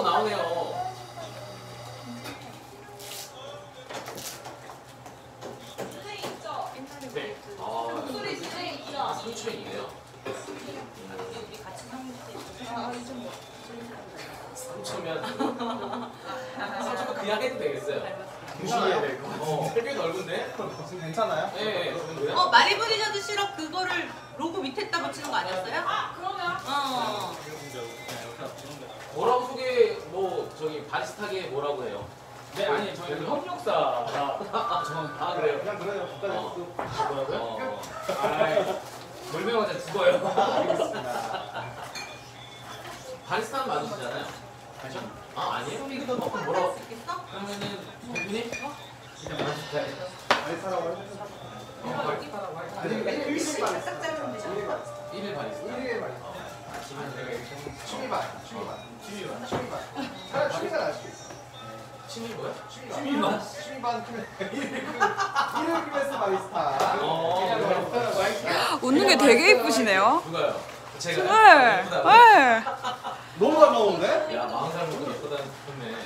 오 나오네요. 네. 아 그냥 해도 되겠어요. 무시해야. 어, 넓은데? 지금 괜찮아요? 어 시럽 그거를 로고 밑에다 붙이는 거 아니었어요? 아 그러면 어. 뭐라고 소개 뭐 저기 바리스타계 뭐라고 해요? 네, 아니 저희 협력사가 아 그래요? 그냥 그래요. 국가대 어. 또 뭐라고요? 어, 아, 놀면서 죽어요. 바리스타는 맞으시잖아요. 아니죠? 아 아니에요? 이거 어, 할 뭐라고? 수 있겠어? 그러면은 살아고 해주세요. 어, 자르면 되죠. 1일 바리스타. 일일 반. 지금 내가 이렇게 취미반. 취미반. 취미반. 취미반. 차라리 취미가 나을 수도 있어. 취미 뭐야? 취미반. 취미반. 일일 클래스 바리스타. 어, 웃는 게 되게 예쁘시네요. 누가요? 제가 네. 네. 너무 잘 나오는데? 야 마흔 살 먹고 예쁘다는 좋네.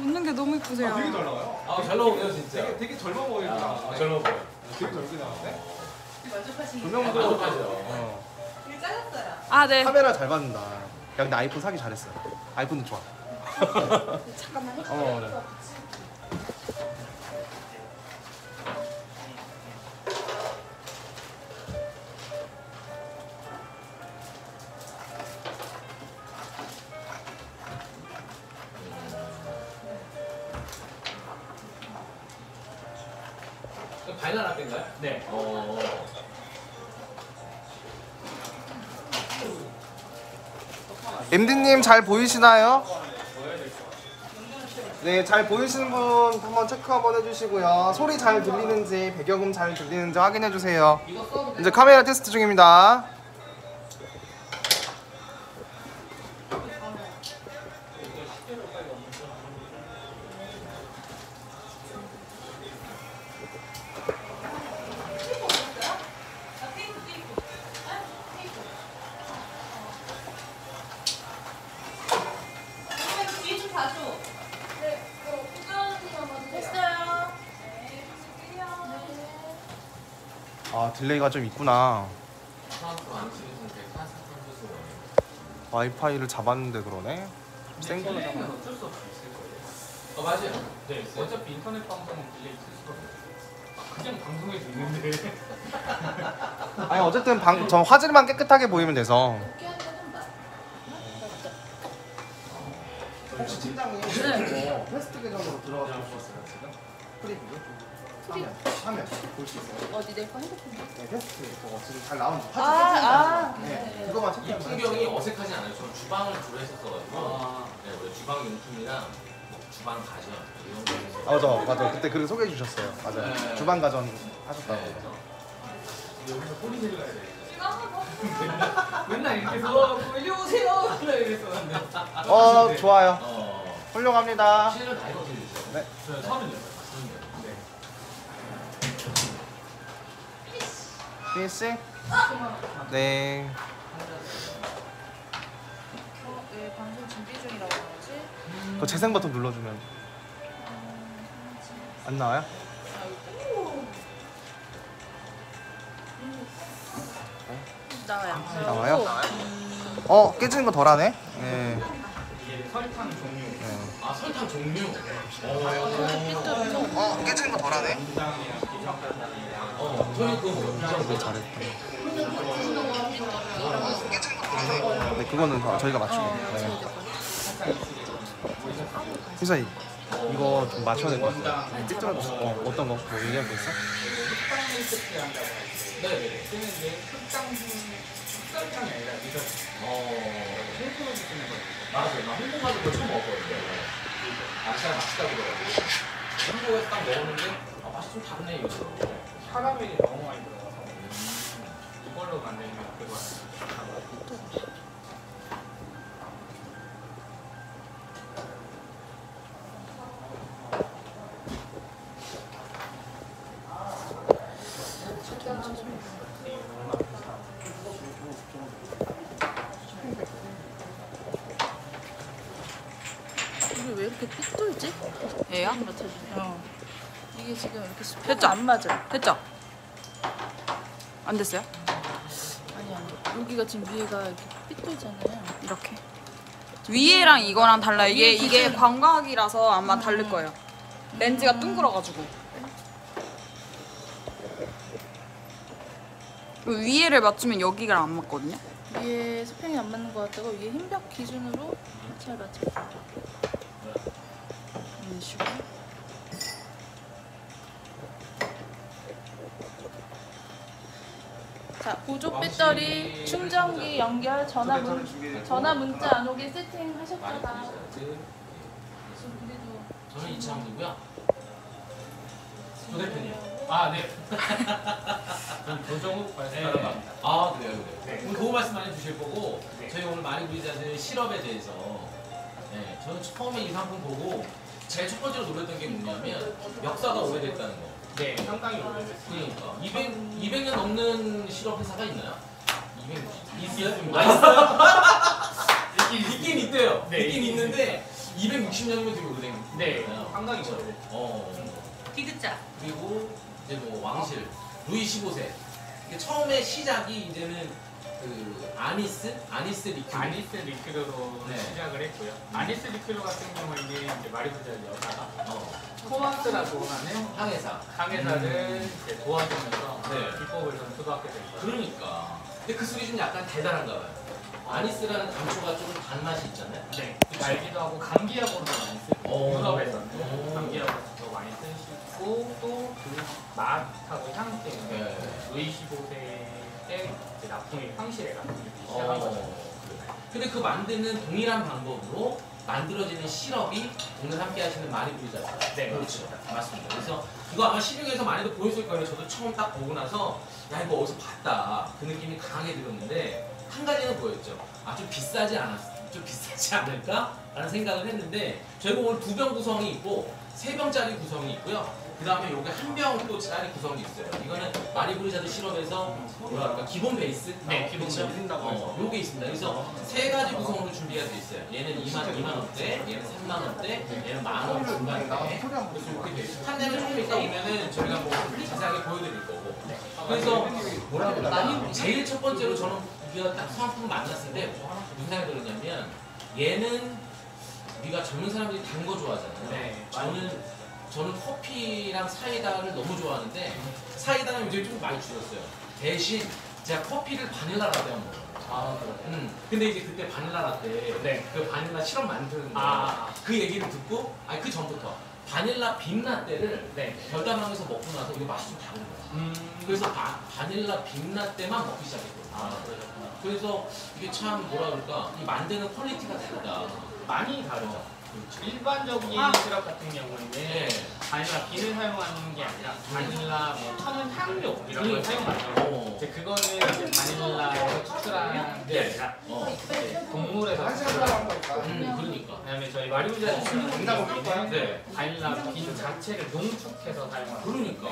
웃는 게 너무 예쁘세요. 되게 잘 나와요. 아 잘 나오네요 진짜. 되게 되게 젊어 거. 아, 젊어 보여. 되게 젊게 나오네. 만족하시는 조명도- 만족하죠. 어. 잘랐어요. 아 네. 카메라 잘 받는다. 야 근데 아이폰 사기 잘했어요. 아이폰도 좋아. 잠깐만요. 어. 네. MD님 잘 보이시나요? 네, 잘 보이시는 분 한번 체크 한번 해주시고요. 소리 잘 들리는지, 배경음 잘 들리는지 확인해 주세요. 이제 카메라 테스트 중입니다. delay가 좀 있구나. 거예요. 와이파이를 잡았는데 그러네. 센 걸로 잡아. 어쩔 수 없이 있을 거예요. 어 맞아요. 네 있어요. 어차피 인터넷 방송은 delay 있을 수가 없어요. 아, 그냥 방송에도 있는데. 아니 어쨌든 방, 저 화질만 깨끗하게 보이면 돼서. 화면, 볼 수 있어요? 어디 내 거 핸드폰. 네, 테스트 저거 지금 잘 나오는 거 아, 화질 아. 네, 그거만 이 체크하면 풍경이 어색하지 않아요. 저는 주방을 주로 했었어가지고 아. 네, 원래 주방 용품이랑 뭐 주방 가전 이런 거 해서 아, 맞아 맞아 그때 그걸 소개해 주셨어요 맞아요 네. 주방 가전 하셨다고 네, 여기서 소리 질러야 돼. 맨날 이렇게 해서 올려오세요. 이랬었는데. 어 좋아요 어, 훌륭합니다 실력 나이가 어떻게 되세요? 네. 저 서른요. 서른여덟. 네. 피니시? 네 어, 네, 방송 준비 중이라고 그러지? 그 재생 버튼 눌러주면 안 나와요? 나와요. 나와요? 어 깨지는 거 덜하네 네. 설탕 종류. 네. 아 설탕 종류. 어 깨지는 거 덜하네 이거 잘했다 네 그거는 다 저희가 맞추고 네. 희사 이거 좀 맞춰야 될 것 같아 찍더라도 어, 어떤 거? 뭐 얘기할 거 있어? 거. 아시아 맛있다고 먹었는데 아 맛이 좀 다르네 이거. 카라멜이 너무 많이 들어가서 이걸로 만든 게 그거 이게 왜 이렇게 삐뚤지? 얘야? 맞춰주세요. 어. 이게 지금 이렇게 스프가 됐죠? 안 맞아. 됐죠? 안 됐어요? 아니 아니. 여기가 지금 위에가 이렇게 삐뚤잖아요. 이렇게. 위에랑 이거랑 달라. 이게 이게. 광각이라서 아마 다를 거예요. 렌즈가 둥글어가지고. 그 위에를 맞추면 여기가 안 맞거든요. 위에 스팽이 안 맞는 것 같다고 위에 흰벽 기준으로 잘 맞춰. 이런 식으로. 보조 배터리 충전기 연결 전화 문 전화 문자 안 오게 세팅하셨죠 다. 그 우리도 저는 이창훈이고요. 조 대표님. 아 네. 전 조정욱 발사라고 합니다. 아 그래요 그래요. 네. 오늘 그 말씀만 해주실 거고 네. 저희 오늘 마리브리자드 실업에 대해서 네, 저는 처음에 이 상품 보고 제일 첫 번째로 놀랐던 게 뭐냐면 역사가 오래됐다는 거. 네, 상당히 오래됐습니다. 그러니까 200 200년 넘는 실업 회사가 있나요? 200 있어요? 아, 있어요? 있긴 있대요. 네, 있긴 있긴 있는데 260년이면 되게 오래된 네, 거잖아요. 상당히 그렇죠? 오래됐죠. 어. 디귿자. 그리고 이제 뭐 왕실 루이 15세. 이게 처음에 시작이 이제는 그 아니스 아니스 리큐. 아니스 리큐르로 네. 시작을 했고요. 아니스 리큐르 같은 경우에는 이제 마리브리자 여사가 어. 토마스라고 하는 항해사. 항해사를 이제 도와주면서 네. 비법을 좀 수도하게 된 거예요. 그러니까. 근데 그 술이 좀 약간 달달한가 봐요. 아니스라는 감초가 조금 단맛이 있잖아요. 네, 날기도 하고 감기약으로도 많이 쓰고 오. 유럽에서는 오. 감기약으로도 많이 쓰시고 또 그 맛하고 향 때문에 네. 15세 때 나폴리 황실에 가서. 시작한 거죠. 근데 그 만드는 동일한 방법으로 만들어지는 시럽이 오늘 함께 하시는 마리브리자죠. 네, 그렇죠. 맞습니다. 그래서 이거 아마 시중에서 많이도 보였을 거예요. 저도 처음 딱 보고 나서 야 이거 어디서 봤다. 그 느낌이 강하게 들었는데 한 가지는 보였죠. 아 좀 비싸지 않았, 좀 비싸지 않을까? 라는 생각을 했는데 저희가 오늘 두 병 구성이 있고 세 병짜리 구성이 있고요. 그 다음에 요게 한 병또 짜리 구성이 있어요. 이거는 마리브리자드 시럽에서 뭐랄까 기본 베이스? 네, 기본 그쵸? 베이스. 어, 요게 있습니다. 그래서 세 가지 구성으로 준비가 돼 있어요. 얘는 2만, 2만 원대, 얘는 3만 원대, 얘는 만원 중반대. 그래서 이렇게 돼 있어요. 한 대는 조금 이따 오면은 저희가 뭐 자세하게 보여드릴 거고. 그래서 뭐라 그럴까? 제일 첫 번째로 저는 우리가 딱 상품 만났을 때 무슨 생각이 들었냐면 얘는 우리가 젊은 사람들이 단 거 좋아하잖아요. 네, 저는 저는 커피랑 사이다를 너무 좋아하는데 사이다는 요즘 좀 많이 줄였어요. 대신 제가 커피를 바닐라 라떼 한번 먹어요. 아, 그렇군요. 음. 근데 이제 그때 바닐라 라떼 네. 그 바닐라 시럽 만드는 거. 아. 그 얘기를 듣고 아니 그 전부터 바닐라 빈 라떼를 네. 별다방에서 먹고 나서 이거 맛이 좀 다른 거야. 음, 그래서 바, 바닐라 빈 라떼만 먹기 시작했거든요. 아. 그래서 이게 참 뭐라 그럴까 이 만드는 퀄리티가 다르다. 많이 다르죠. 그렇죠. 일반적인 아. 시럽 같은 경우에는 네. 바닐라 빈을 사용하는 게 아니라 바닐라 뭐 천연 향료 이런 걸 그러니까. 사용하죠. 어. 이제 그거는 이제 바닐라에서 추출한 게 네. 아니라 어. 이제 동물에서 한 시간 추출한. 음, 그러니까. 그다음에 저희 마리브리자 같은 경우에는 네. 바닐라 빈 자체를 농축해서 사용하는 그러니까.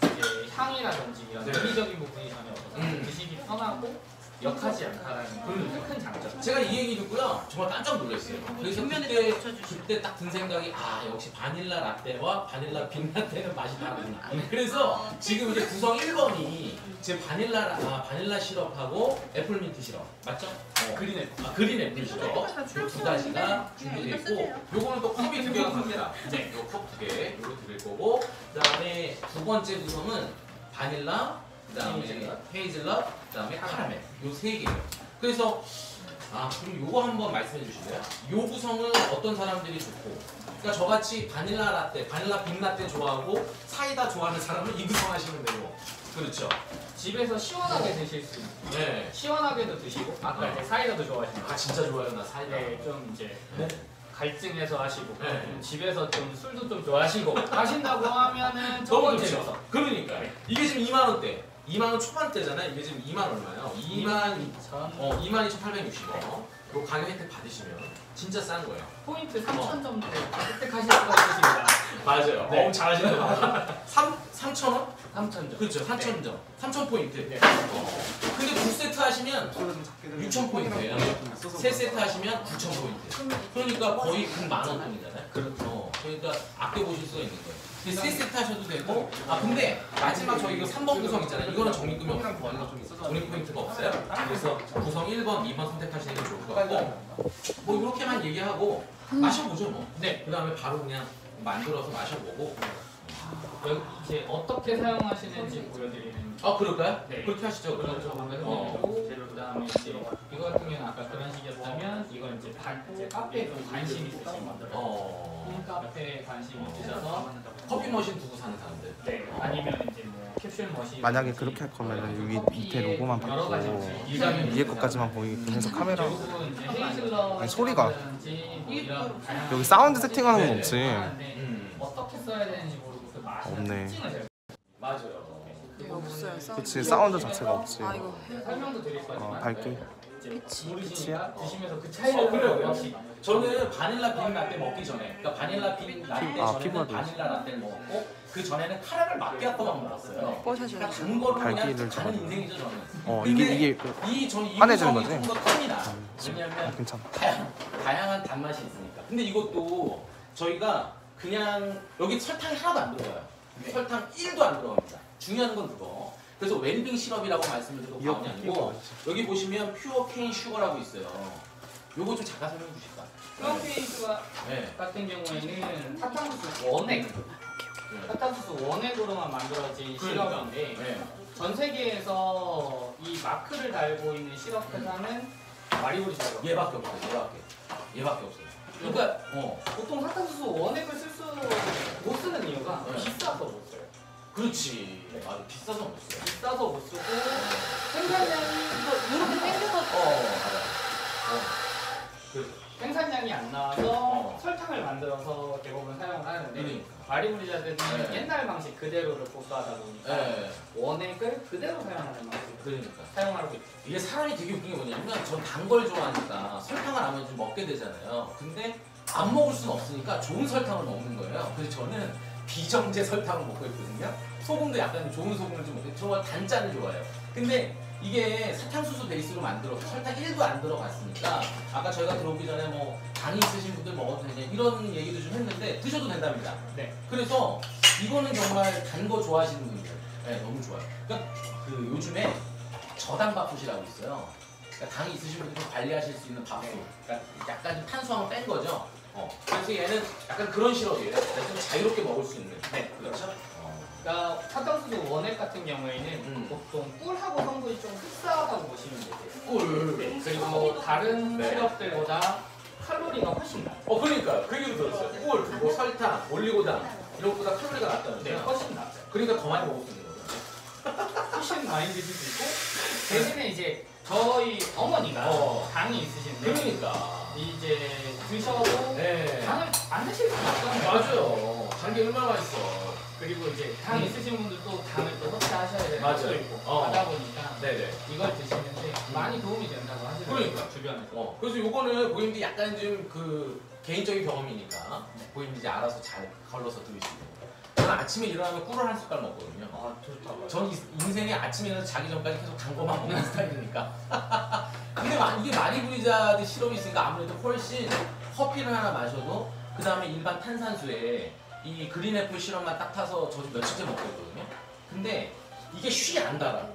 이제 향이라든지 이런 네. 인위적인 부분이 전혀 없어서 음. 드시기 편하고 역하지 않다라는 그런 큰 장점. 제가 이 얘기 듣고요 정말 깜짝 놀랐어요. 그래서 뒷면에 그때. 그때 딱 든 생각이 아 역시 바닐라 라떼와 바닐라 빈 라떼는 맛이 다르구나. 그래서 지금 이제 구성 1번이 지금 바닐라 라- 아, 바닐라 시럽하고 애플민트 시럽 맞죠? 어. 그린 애플. 아, 그린 애플 시럽 이두 가지가 준비되어 있고 요거는 또 컵이 두 개가 갑니다. 네, 요컵 두 개, 요거 드릴 거고 그다음에 두 번째 구성은 바닐라, 그다음에 헤이즐넛. 그다음에 카라멜 요 세 개예요. 그래서 아 그럼 요거 한번 말씀해 주실래요? 요 구성은 어떤 사람들이 좋고 그러니까 저같이 바닐라 라떼, 바닐라 빈 라떼 좋아하고 사이다 좋아하는 사람은 이 구성 하시면 되고 그렇죠? 집에서 시원하게 드실 수 있는 네. 시원하게도 드시고 아까 어. 이제 사이다도 좋아하시는 아 진짜 좋아요 나 사이다. 네, 좀 이제 네. 갈증해서 하시고 네. 좀 집에서 좀 술도 좀 좋아하시고 하신다고 하면은 번째로 좋죠. 그러니까 이게 지금 2만 원대, 2만 원 초반대잖아요. 이게 지금 2만 얼마요? 2만 2만 2천 어 2만 2,860원. 그 가격 혜택 받으시면 진짜 싼 거예요. 포인트 3천 점도 획득하실 수가 있으십니다. 맞아요. 네. 어, 잘하시네요. 3 3천 원? 3천 점. 그렇죠. 3천 점. 3천 포인트. 네. 어. 근데 두 세트 하시면 6천 포인트예요. 세 세트 하시면 9천 포인트. 그러니까 거의 근만원 돈이잖아요. 그렇죠. 그러니까 아껴 보실 수가 있는 거예요. 근데 세 세트 하셔도 되고, 아 근데 마지막 저희 이거 3번 구성 있잖아요. 이거는 적립금이 없고, 적립 포인트가 없어요. 그래서 구성 1번, 2번 선택하시는 게 좋을 것 같고, 뭐 이렇게만 얘기하고 마셔보죠 뭐. 네. 그 다음에 바로 그냥 만들어서 마셔보고. 여기 이제 어떻게 사용하시는지 보여드리는. 아 그럴까요? 네. 그렇게 하시죠. 한번 어. 해보고 그다음에 이제 이거 같은 경우는 아까 그런 식이었다면 이건 이제 반 이제 카페에 좀 관심 있으신 분들. 어. 카페에 관심 있으셔서 커피 머신 두고 사는 사람들. 네 아니면 이제 뭐 캡슐 머신 만약에 그렇게 할 거면 여기 밑에 로고만 여러 가지 받고 위에 것까지만 보이게끔 해서 카메라 결국은 이제 헤이즐넛 아니, 소리가. 뭐 여기 사운드 세팅하는 건 없지 하는데 음. 어떻게 써야 되는지 모르고 그 없네. 특징을 잘 맞아요. 이거 없어요. 사운드. 그치 사운드 자체가 없지 아 이거 어, 밝기 이제 모르시니까 드시면서 그 차이를 어, 그래요. 혹시 저는 바닐라 빈 라떼 먹기 전에, 그러니까 바닐라 빈 라떼 아, 전에는 피부가 바닐라 라떼를 먹었고 그 전에는 카라멜 마끼아토만 먹었어요. 그러니까 단 거로 그냥 밝기를 가는 잡아줘. 인생이죠 저는. 어 근데 이게 이게 그- 이 저는 이 환해지는 구성이 거지? 좀더 탑니다. 아, 왜냐하면 괜찮아 다양, 다양한 단맛이 있으니까. 근데 이것도 저희가 그냥 여기 설탕이 하나도 안 들어가요. 설탕 1도 안 들어갑니다. 중요한 건 그거. 그래서 웰빙 시럽이라고 말씀을 드리고 과언이 아니고 여기 보시면 pure cane sugar라고 있어요. 요거 좀 잠깐 설명해 주실까요? 프랑페이스가 네. 같은 경우에는 사탕수수 원액 사탕수수 원액으로만 만들어진 그러니까. 시럽인데 네. 전 세계에서 이 마크를 달고 있는 시럽 회사는 마리오리사요. 얘밖에 없어요. 얘밖에. 얘밖에 없어요. 그러니까 어. 보통 사탕수수 원액을 쓸 수 못 쓰는 이유가 네. 비싸서 못 써요. 그렇지. 맞아. 비싸서 못 써요. 비싸서 못 쓰고 생산량이 이거 이렇게 생겨서 어, 맞아. 어. 그, 생산량이 안 나와서 어. 설탕을 만들어서 대부분 사용을 하는데 그러니까. 마리오리자들은 네. 옛날 방식 그대로를 보수하다 보니까 네. 원액을 그대로 사용하는 방식 그러니까. 사용하고 있죠. 이게 사람이 되게 웃긴 게 뭐냐면 전 단 걸 좋아하니까 설탕을 하면 좀 먹게 되잖아요. 근데 안 먹을 수는 없으니까 좋은 설탕을 먹는 거예요. 그래서 저는 비정제 설탕을 먹고 있거든요. 소금도 약간 좋은 소금을 좀 먹고 정말 단짠을 좋아해요. 근데 이게 사탕수수 베이스로 만들어서 설탕 1도 안 들어갔으니까 아까 저희가 들어오기 전에 뭐 당이 있으신 분들 먹어도 되냐 이런 얘기도 좀 했는데 드셔도 된답니다. 네. 그래서 이거는 정말 단 거 좋아하시는 분들 네, 너무 좋아요. 그러니까 그 요즘에 저당 밥솥이라고 있어요. 그러니까 당이 있으신 분들 좀 관리하실 수 있는 밥솥. 그러니까 약간 좀 탄수화물 뺀 거죠. 어. 그래서 얘는 약간 그런 시럽이에요. 좀 자유롭게 먹을 수 있는. 네, 그렇죠. 어. 그러니까 사탕수수 원액 같은 경우에는 음. 보통 꿀하고 성분이 좀 흡사하다고 보시면 되세요. 꿀. 네, 그리고 다른 네. 시럽들보다 칼로리가 훨씬 낮아요. 어 그러니까 그 얘기도 들었어요. 꿀, 뭐 설탕, 올리고당 이런 것보다 칼로리가 네, 낮다면서요. 훨씬 낮아요. 그러니까 더 많이 먹을 수 있는 거죠. 훨씬 많이 드실 수 있고 대신에 이제 저희 어머니가 어. 당이 있으신데 그러니까. 이제 드셔도 네. 당을 안 드실 수 없거든요. 맞아요. 단게 얼마나 맛있어. 그리고 이제 당 음. 있으신 분들도 당을 또 섭취하셔야 되는 맞아요. 것도 있고 어. 하다 보니까 네네. 이걸 드시는데 많이 도움이 된다고 하시더라고요. 그러니까. 주변에서. 어, 그래서 요거는 고객님들 약간 좀 그 개인적인 경험이니까 고객님들 이제 알아서 잘 걸러서 들으시고 저는 아침에 일어나면 꿀을 한 숟갈 먹거든요. 아 좋다고요. 전 이- 인생에 아침에는 자기 전까지 계속 단 거만 먹는 스타일이니까. 근데 마- 이게 마리브리자드 시럽이 있으니까 아무래도 훨씬 커피를 하나 마셔도 그 다음에 일반 탄산수에 이 그린 애플 시럽만 딱 타서 저도 며칠째 먹고 있거든요. 근데 이게 쉬안 달아.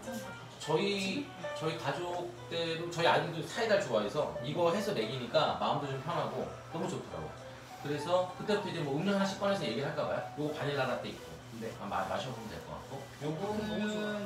저희 저희 가족대로 저희 아들도 사이다를 좋아해서 이거 해서 먹이니까 마음도 좀 편하고 너무 좋더라고. 그래서 그때부터 이제 뭐 음료 하나씩 꺼내서 얘기를 할까 봐요. 요거 바닐라 라떼 있고. 네. 아, 마, 마셔보면 될 것 같고. 요거는 이제 너무 좋아.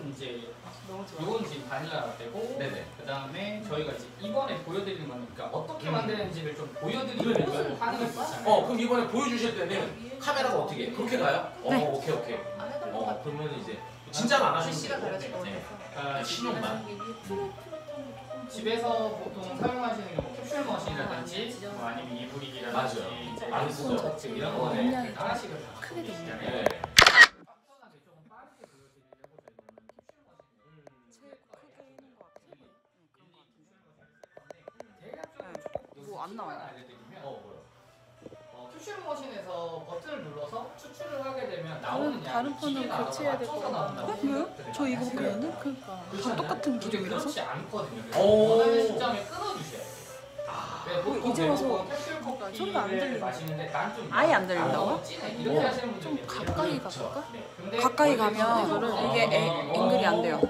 요건 지금 바닐라 라떼고 네네. 그 다음에 저희가 이제 이번에 보여드리는 거니까 어떻게 음. 만드는지를 좀 보여드리는 그러니까요. 하는 게 있잖아요. 어 그럼 이번에 보여주실 때는 카메라가 어떻게 해? 그렇게 가요? 어 네. 오케이 오케이. 안 해도 어 그러면 이제 진짜로 안 하셔도 되고. 달라질 것 네. 그러니까 신용만. 집에서 보통 사용하시는 게뭐 캡슐 머신이라든지 뭐 아니면 이불이기라든지 맞아요. 많이 쓰죠. 저 이런 어, 거에 네. 하나씩을 다 크게 갖고 계시잖아요. 네. 안 나와요. 어 뭐야? 어, 캡슐 머신에서 버튼을 눌러서 추출을 하게 되면 나오는 다른 양이 폰은 교체해야 될것 맞춰서 같아. 나온다고 왜요? 생각들을 저 이거 해요. 있는데? 그러니까. 않아요? 똑같은 기종이라서? 그렇지 않거든요. 오. 원하는 시점에 끊어주셔야 돼요. 네, 보통 이제 와서 대부분 캡슐 소리가 안 들리네. 아예 안 들린다고요? 진해 이렇게 하시는 분들 좀 가까이 가볼까? 네, 가까이 가면 이게 애- 앵글이 안 돼요.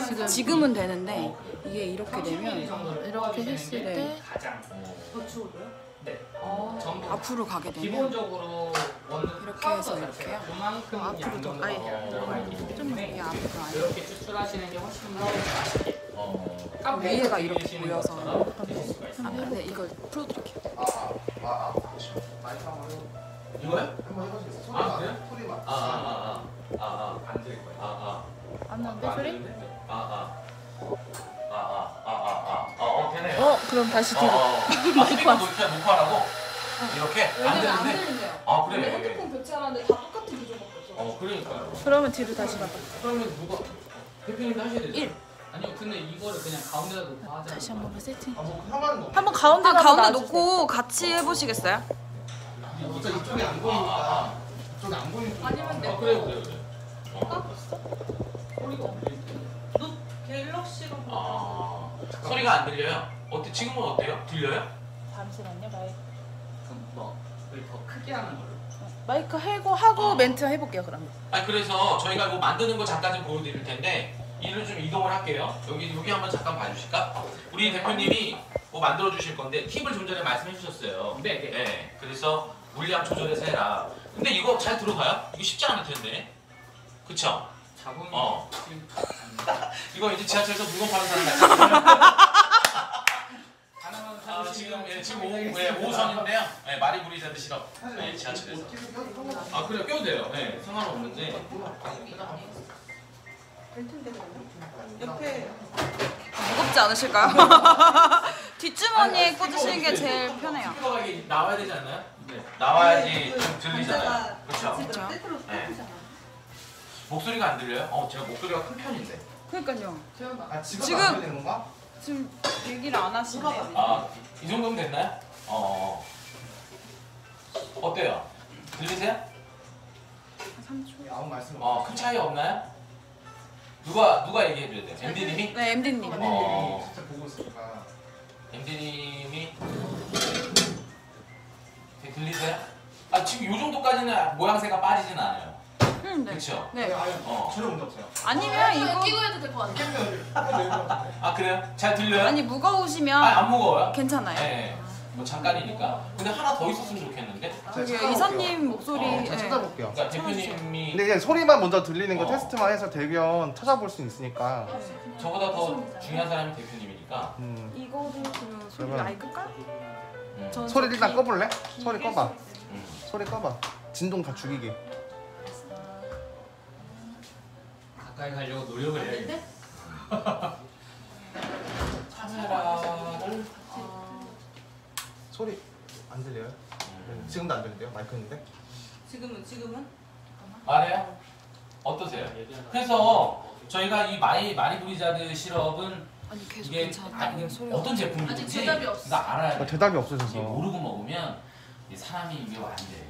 지금, 상- 지금은 되는데 이게 이렇게 30ml 되면 이렇게 했을 게때 네. 전부 앞으로 가게 되면 기본적으로 이렇게 해서 이렇게요? 그만큼 앞으로 양도 더- 아예 좀 이게 앞으로 안 이렇게 추출하시는 게 훨씬 더 맛있게 어. 위에가 이렇게 모여서 것처럼 드실 수가 아. 네, 이걸 풀어드릴게요. 아아아 마이크 한번 해보- 이거요? 한번 해보시겠어요? 소리만 아, 그래요? 소리만 아아아아 아 아 아, 안 들릴 거예요. 아, 아. 안 나는데 안 소리? 아, 아. 아, 아, 아, 아, 아, 어. 어 그럼 다시 어, 뒤로. 어. 아, 스피커 놓게 녹화하라고? 이렇게? 안 되는데? 들린대요. 아, 그래. 교체하는데 다 똑같은 기종밖에 없어. 어, 그러니까요. 그러면 뒤로 다시 가봐. 그러면 누가 대표님도 하셔야 되죠? 일. 아니요, 근데 이거를 그냥 가운데다 놓고 하잖아요. 다시 한 번만 세팅. 아 뭐 상관은 없어 한번 가운데 아, 가운데 놔주세요. 놓고 같이 해보시겠어요? 어차피 이쪽이 안 보이니까 이쪽이 안 보이니까 아니면 내 어, 그래요, 그래요, 그래요. 어. 소리가 안 갤럭시로 아, 소리가 안 들려요? 어때? 지금은 어때요? 들려요? 잠시만요 마이크. 그럼 뭐를 더 크게 하는 걸로. 마이크 해고 하고 어. 멘트 해볼게요 그럼. 아니 그래서 저희가 뭐 만드는 거 잠깐 좀 보여드릴 텐데 이를 좀 이동을 할게요. 여기 여기 한번 잠깐 봐주실까? 우리 대표님이 뭐 만들어 주실 건데 팁을 좀 전에 말씀해 주셨어요. 네, 네. 네, 그래서 물량 조절해서 해라. 근데 이거 잘 들어가요? 이거 쉽지 않을 텐데. 그쵸? 잡음이 어. 이거 이제 지하철에서 물건 파는 사람. 가능한 아, 지금 예, 지금 오후 예, 오후선인데요. 예, 마리부리자 드시러 예, 지하철에서. 아 그래요, 껴도 돼요. 네, 상관없는데. 옆에 무겁지 않으실까요? 뒷주머니에 꽂으시는 게 제일 편해요. 스피커가 이게 나와야 되지 않나요? 네. 나와야지 좀 들리잖아요. 그렇죠? 그쵸. 세트로 네. 목소리가 안 들려요? 어, 제가 목소리가 큰 편인데. 그러니까요. 아 지금 지금- 안 들리는 건가? 지금 얘기를 안 하시네요. 아, 이 정도면 됐나요? 어. 어때요? 들리세요? 3초. 아무 말씀 어, 큰 차이 없나요? 누가 누가 얘기해 줘야 돼요? MD님이? 네, MD님. 어. 진짜 보고 있으니까 MD님이 네, 들리세요? 아, 지금 요 정도까지는 모양새가 빠지진 않아요. 음, 네. 그렇죠? 네. 아예 어. 전혀 문제 없어요 아니면 이거 끼고 해도 될 것 같아. 깨면 아, 그래요? 잘 들려요? 아니 아, 무거우시면 안 무거워요? 괜찮아요. 네. 뭐 잠깐이니까. 근데 하나 더 있었으면 좋겠는데. 저기 이사님 목소리 어, 제가 네. 찾아볼게요 그러니까 대표님이 근데 이제 소리만 먼저 들리는 거 어. 테스트만 해서 되면 찾아볼 수 있으니까 저보다 더 중요한 사람이 대표님이니까. 음. 이거도 그러면 소리 그러면- 아예 끌까요? 음. 전 소리 일단 꺼볼래? 소리 꺼봐 음. 소리 꺼봐 진동 다 죽이게 가까이 가려고 노력을 해야겠네. 카메라를 소리 안 들려요? 음. 지금도 안 들린대요? 마이크 있는데? 지금은 지금은 말해요? 어떠세요? 그래서 저희가 이 마이 마리 브리자드 시럽은 아니 계속 이게 괜찮아. 아, 이게 소리 어떤 제품인지 아직 대답이 없어. 나 알아야 아, 돼. 대답이 이게 없어져서 모르고 먹으면 이 사람이 이게 안 돼.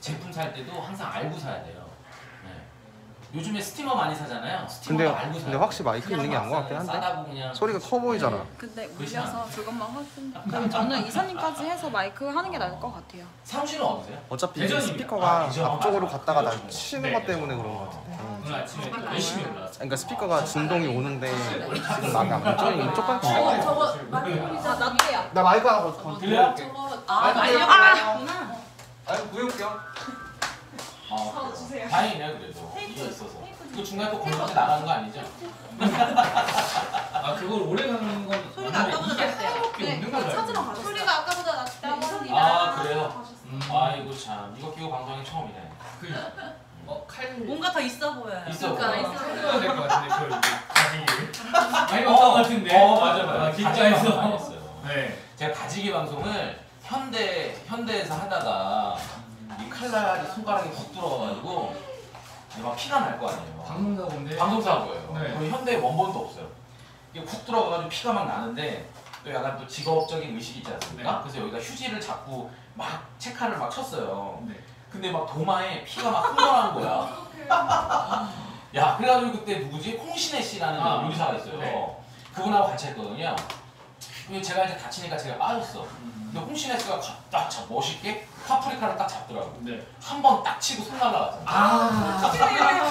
제품 살 때도 항상 알고 사야 돼요. 네. 요즘에 스티머 많이 사잖아요. 스티머 근데, 알고 근데 확실히 마이크 그냥 있는 게안것막 같긴 한데 싸다고 그냥 소리가 커 보이잖아 네. 근데 울려서 그것만 확인. 그럼 저는 이사님까지 해서 마이크 하는 게 나을 것 같아요. 사무실은 어디세요? 어차피 이게 대전입니다. 스피커가 아, 대전. 앞쪽으로 맞아. 갔다가 나 그래가지고. 치는 네. 것 때문에 그런 것 같아 오늘 아침에 열심히 올라왔어요. 그러니까 스피커가 진동이 오는데 지금 나가 이쪽 이쪽 같은 데 저거 마리브리자 아, 나도야. 나 마이크 하나 거 들려요? 저거 아 아, 말려고 아! 했구나. 아이고 구해올게요 아, 그래요? 다행이네 그래도 이게 있어서. 그 중간에 또 건너서 나가는 거 아니죠? 아 그걸 오래 가는 건 소리가 아까보다 이게 낫대요. 알고 있어요. 소리가 아까보다 낫다. 아 그래요? 음. 아이고 참 이거 끼고 방송이 처음이네. 그, 어, 칼 뭔가 더 있어 보여요. 있어 그러니까 보여. 있어. 해야 될것 같은데 그 가지기 많이 어, 봤던 것 같은데 어 맞아 맞아. 아, 긴장해서 했어요. 네 제가 가지기 방송을 현대 현대에서 하다가 이 칼날이 손가락에 훅 들어가가지고 막 피가 날 거 아니에요. 방송사고인데 방송사고예요. 네. 그리고 현대 원본도 없어요. 이게 훅 들어가가지고 피가 막 나는데 또 약간 또 직업적인 의식이 있지 않습니까? 네. 그래서 여기다 휴지를 자꾸 막 체크를 막 쳤어요. 네. 근데 막 도마에 피가 막 흘러나는 거야. 야, 그래가지고 그때 누구지? 홍신애 씨라는 아, 요리사가 있어요. 네. 그분하고 같이 했거든요. 제가 이제 다치니까 제가 빠졌어. 음. 근데 홍신애 씨가 딱 잡- 멋있게 파프리카를 딱 잡더라고. 네. 한번 딱 치고 손 날라갔잖아. 아.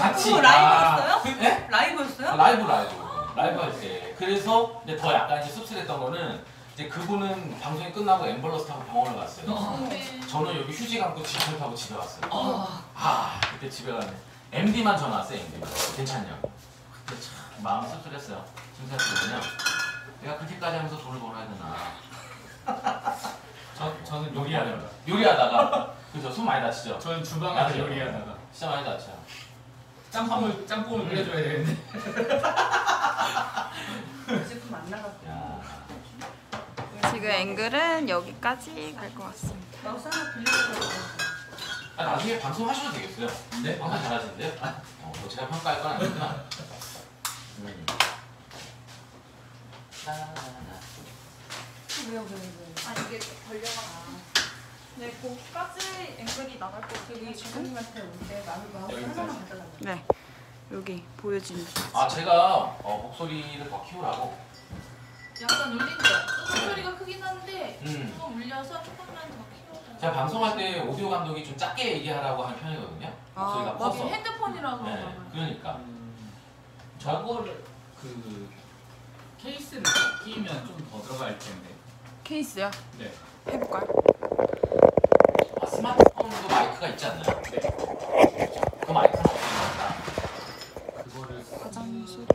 같이. 그거 라이브였어요? 그, 예? 라이브였어요? 라이브 라이브 라이브 할 때. 그래서 이제 더 약간 이제 씁쓸했던 거는 이제 그분은 방송이 끝나고 앰뷸런스 타고 병원을 갔어요. 저는 여기 휴지 감고 지하철 타고 집에 갔어요. 아 그때 집에 가네. MD만 전화 왔어요. MD. 괜찮냐고. 그때 참 마음 씁쓸했어요. 지금 생각해보면 내가 그렇게까지 하면서 돈을 벌어야 되나. 저 저는 요리하다가. 요리하다가 그죠 손 많이 다치죠. 저는 주방에서 맞아요. 요리하다가 진짜 많이 다쳐. 짬뽕을 짬뽕을 끓여줘야 되는데. 제품 안 나갔고. 야. 지금 앵글은 여기까지 갈 것 같습니다. 마우스 하나 빌려줘서. 아, 나중에 방송 하셔도 되겠어요. 네. 방송 잘하시는데요? 어, 뭐 제가 평가할 건 아니지만. 음. 따라라라. 왜요, 왜요, 왜요? 아 이게 걸려가. 네, 거기까지 앵글이 나갈 것 저기 주부님한테 올때 마우스 여기 하나만 있어요. 갖다 달라고. 네, 여기 보여주는. 아 제가 어, 목소리를 더 키우라고. 약간 울린대요. 소리가 크긴 한데 음. 조금 울려서 조금만 더 키워줘. 제가 방송할 때 오디오 감독이 좀 작게 얘기하라고 하는 편이거든요. 목소리가 아, 커서. 여기 핸드폰이라고 네. 그러니까. 음, 저거를 그 케이스를 끼면 좀 더 들어갈 텐데. 케이스요? 네. 해볼까요? 아, 스마트폰도 마이크가 있지 않나요? 네. 그 마이크는 없습니다. 그거를 가장 소리.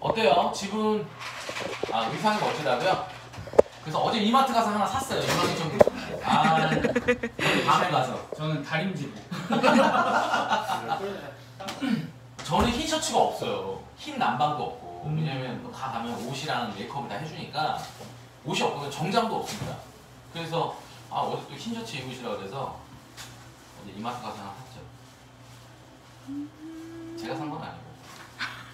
어때요? 집은 아 의상이 멋지다고요? 그래서 어제 이마트 가서 하나 샀어요. 이마트 좀 아, 밤에 가서. 저는 다림쥐고. 저는 흰 셔츠가 없어요. 흰 남방도 없고. 음. 왜냐면 다 가면 옷이랑 메이크업을 다 해주니까 옷이 없고 정장도 없습니다. 그래서 아 어제 또 흰 셔츠 입으시라 그래서 어제 이마트 가서 하나 샀죠. 제가 산 건 아니고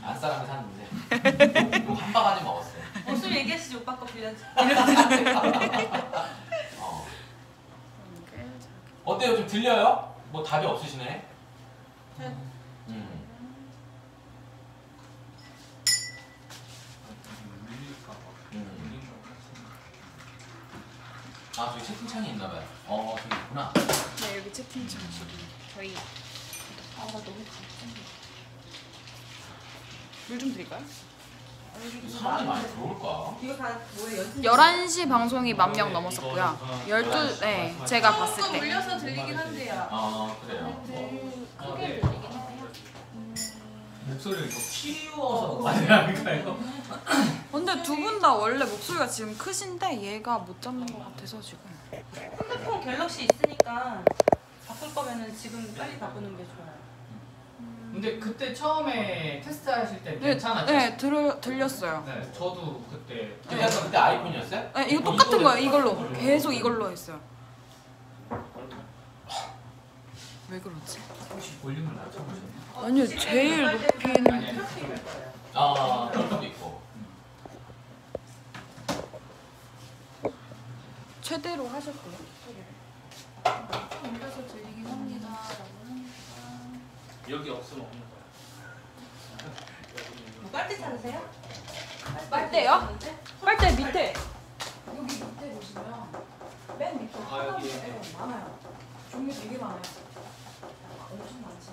안 사람이 샀는데 한 바가지 먹었어요. 무슨 얘기하시지 오빠 거 빌려줘. 어. 어때요? 좀 들려요? 뭐 답이 없으시네? 음. 음. 아 저기 채팅창이 있나봐요. 어 저기 있구나. 네, 여기 채팅창 지금 저희. 아, 나 너무 감동이야. 물좀 드릴까요? 사람이 많이 들어올까? 이거 다 뭐예요? 연습? 11시 방송이 만 명 넘었었고요. 12, 네, 제가 봤을 조금 때. 울려서 들리긴 한데요. 아 그래요. 어, 크게 네. 들리긴 해요. 목소리를 더 키워서 말해야 할까요? 근데 두 분 다 원래 목소리가 지금 크신데 얘가 못 잡는 것 같아서 지금. 핸드폰 갤럭시 있으니까 바꿀 거면은 지금 빨리 바꾸는 게 좋아요. 근데 그때 처음에 테스트 하실 때 네, 괜찮았죠? 네 들, 들렸어요. 네, 저도 그때 그때 약간 그때 아이폰이었어요? 네, 이거 똑같은 거예요. 이걸로 계속 이걸로 했어요. 왜 그러지? 혹시 볼륨을 낮춰보셨나요? 아니요, 제일 높이는 아니, 아니. 아 그럴 수도 있고. 최대로 하셨대요. 좀 울려서 들리긴 합니다. 라고. 여기 없으면 없는 거야. 뭐 빨대 찾으세요? 빨대요? 빨대 밑에. 여기 밑에 보시면 맨 밑에 아, 여기. 네, 많아요. 종류 되게 많아요. 엄청 많지.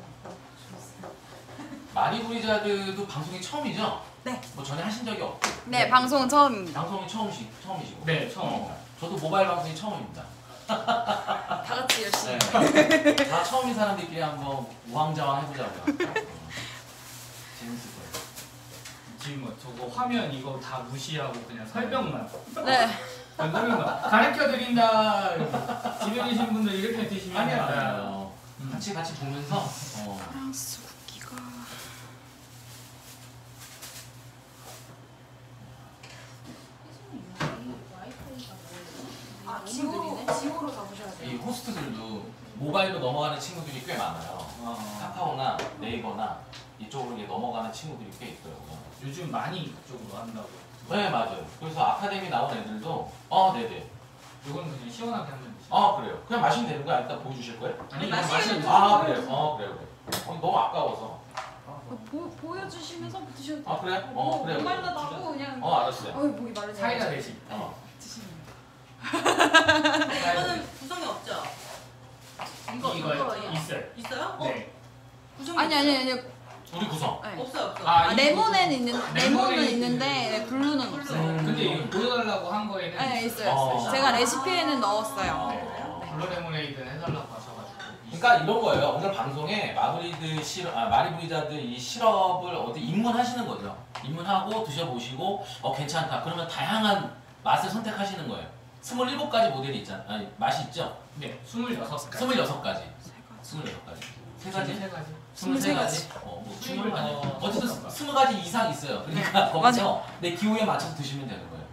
마리브리자드도 방송이 처음이죠? 네. 뭐 전에 하신 적이 없고. 네, 방송은 처음입니다. 방송이 처음이시, 처음이시고. 네, 처음입니다. 어, 저도 모바일 방송이 처음입니다. 다 같이 열심히. 네. 다 처음인 사람들끼리 한번 우왕좌왕 해보자고요. 어, 재밌을 거예요. 지금 뭐 저거 화면 이거 다 무시하고 그냥 설명만. 네. 설명만. 가르쳐 드린다. 집에 계신 분들 이렇게 드시면 아니야. 같이 같이 보면서 어, 프랑스 국기가 아, 지호 지호로 잡으셔야 이 호스트들도 모바일로 넘어가는 친구들이 꽤 많아요. 어. 카카오나 네이버나 이쪽으로 이제 넘어가는 친구들이 꽤 있더라고요. 요즘 많이 이쪽으로 한다고. 네 맞아요. 그래서 아카데미 나온 애들도 어 네네. 이건 그냥 시원하게 하면 되지. 아 그래요. 그냥 마시면 되는 거야. 일단 보여주실 거예요? 아니 마시면. 아 그래요. 어 그래요. 그래요. 어, 너무 아까워서. 어, 보, 보여주시면서 드셔도 돼요. 아 그래? 어 그래요. 그래요. 말라다고 그냥. 어 알았어요. 어이 목이 마르지. 사이다 대신. 어. 드시면. 이거는 구성이 없죠? 이거 이거 이거 있어요. 있어요? 어? 네. 구성이 아니 아니 아니. 우리 구성. 네. 없어요 없어. 아, 이 레몬에는 있는 레몬은 있는 있는데 네, 블루는 블루. 없어요. 음. 근데 이거 보여달라고 한 거에는 네 있어요. 어. 있어요. 제가 레시피에는 넣었어요. 네. 블루 레모네이드는 해달라고 하셔가지고. 그러니까 이런 거예요. 오늘 방송에 마브리드 시럽, 아, 마리브리자드 이 시럽을 어디 입문하시는 거죠. 입문하고 드셔보시고 어 괜찮다. 그러면 다양한 맛을 선택하시는 거예요. 27가지 모델이 있잖아. 아니 맛이 있죠. 네, 26가지. 26가지. 26가지. 세 가지? 세 가지. 23가지. 어, 뭐 스물 가지. 어, 어쨌든 20가지 이상 있어요. 그러니까 거기서 내 기호에 맞춰서 드시면 되는 거예요.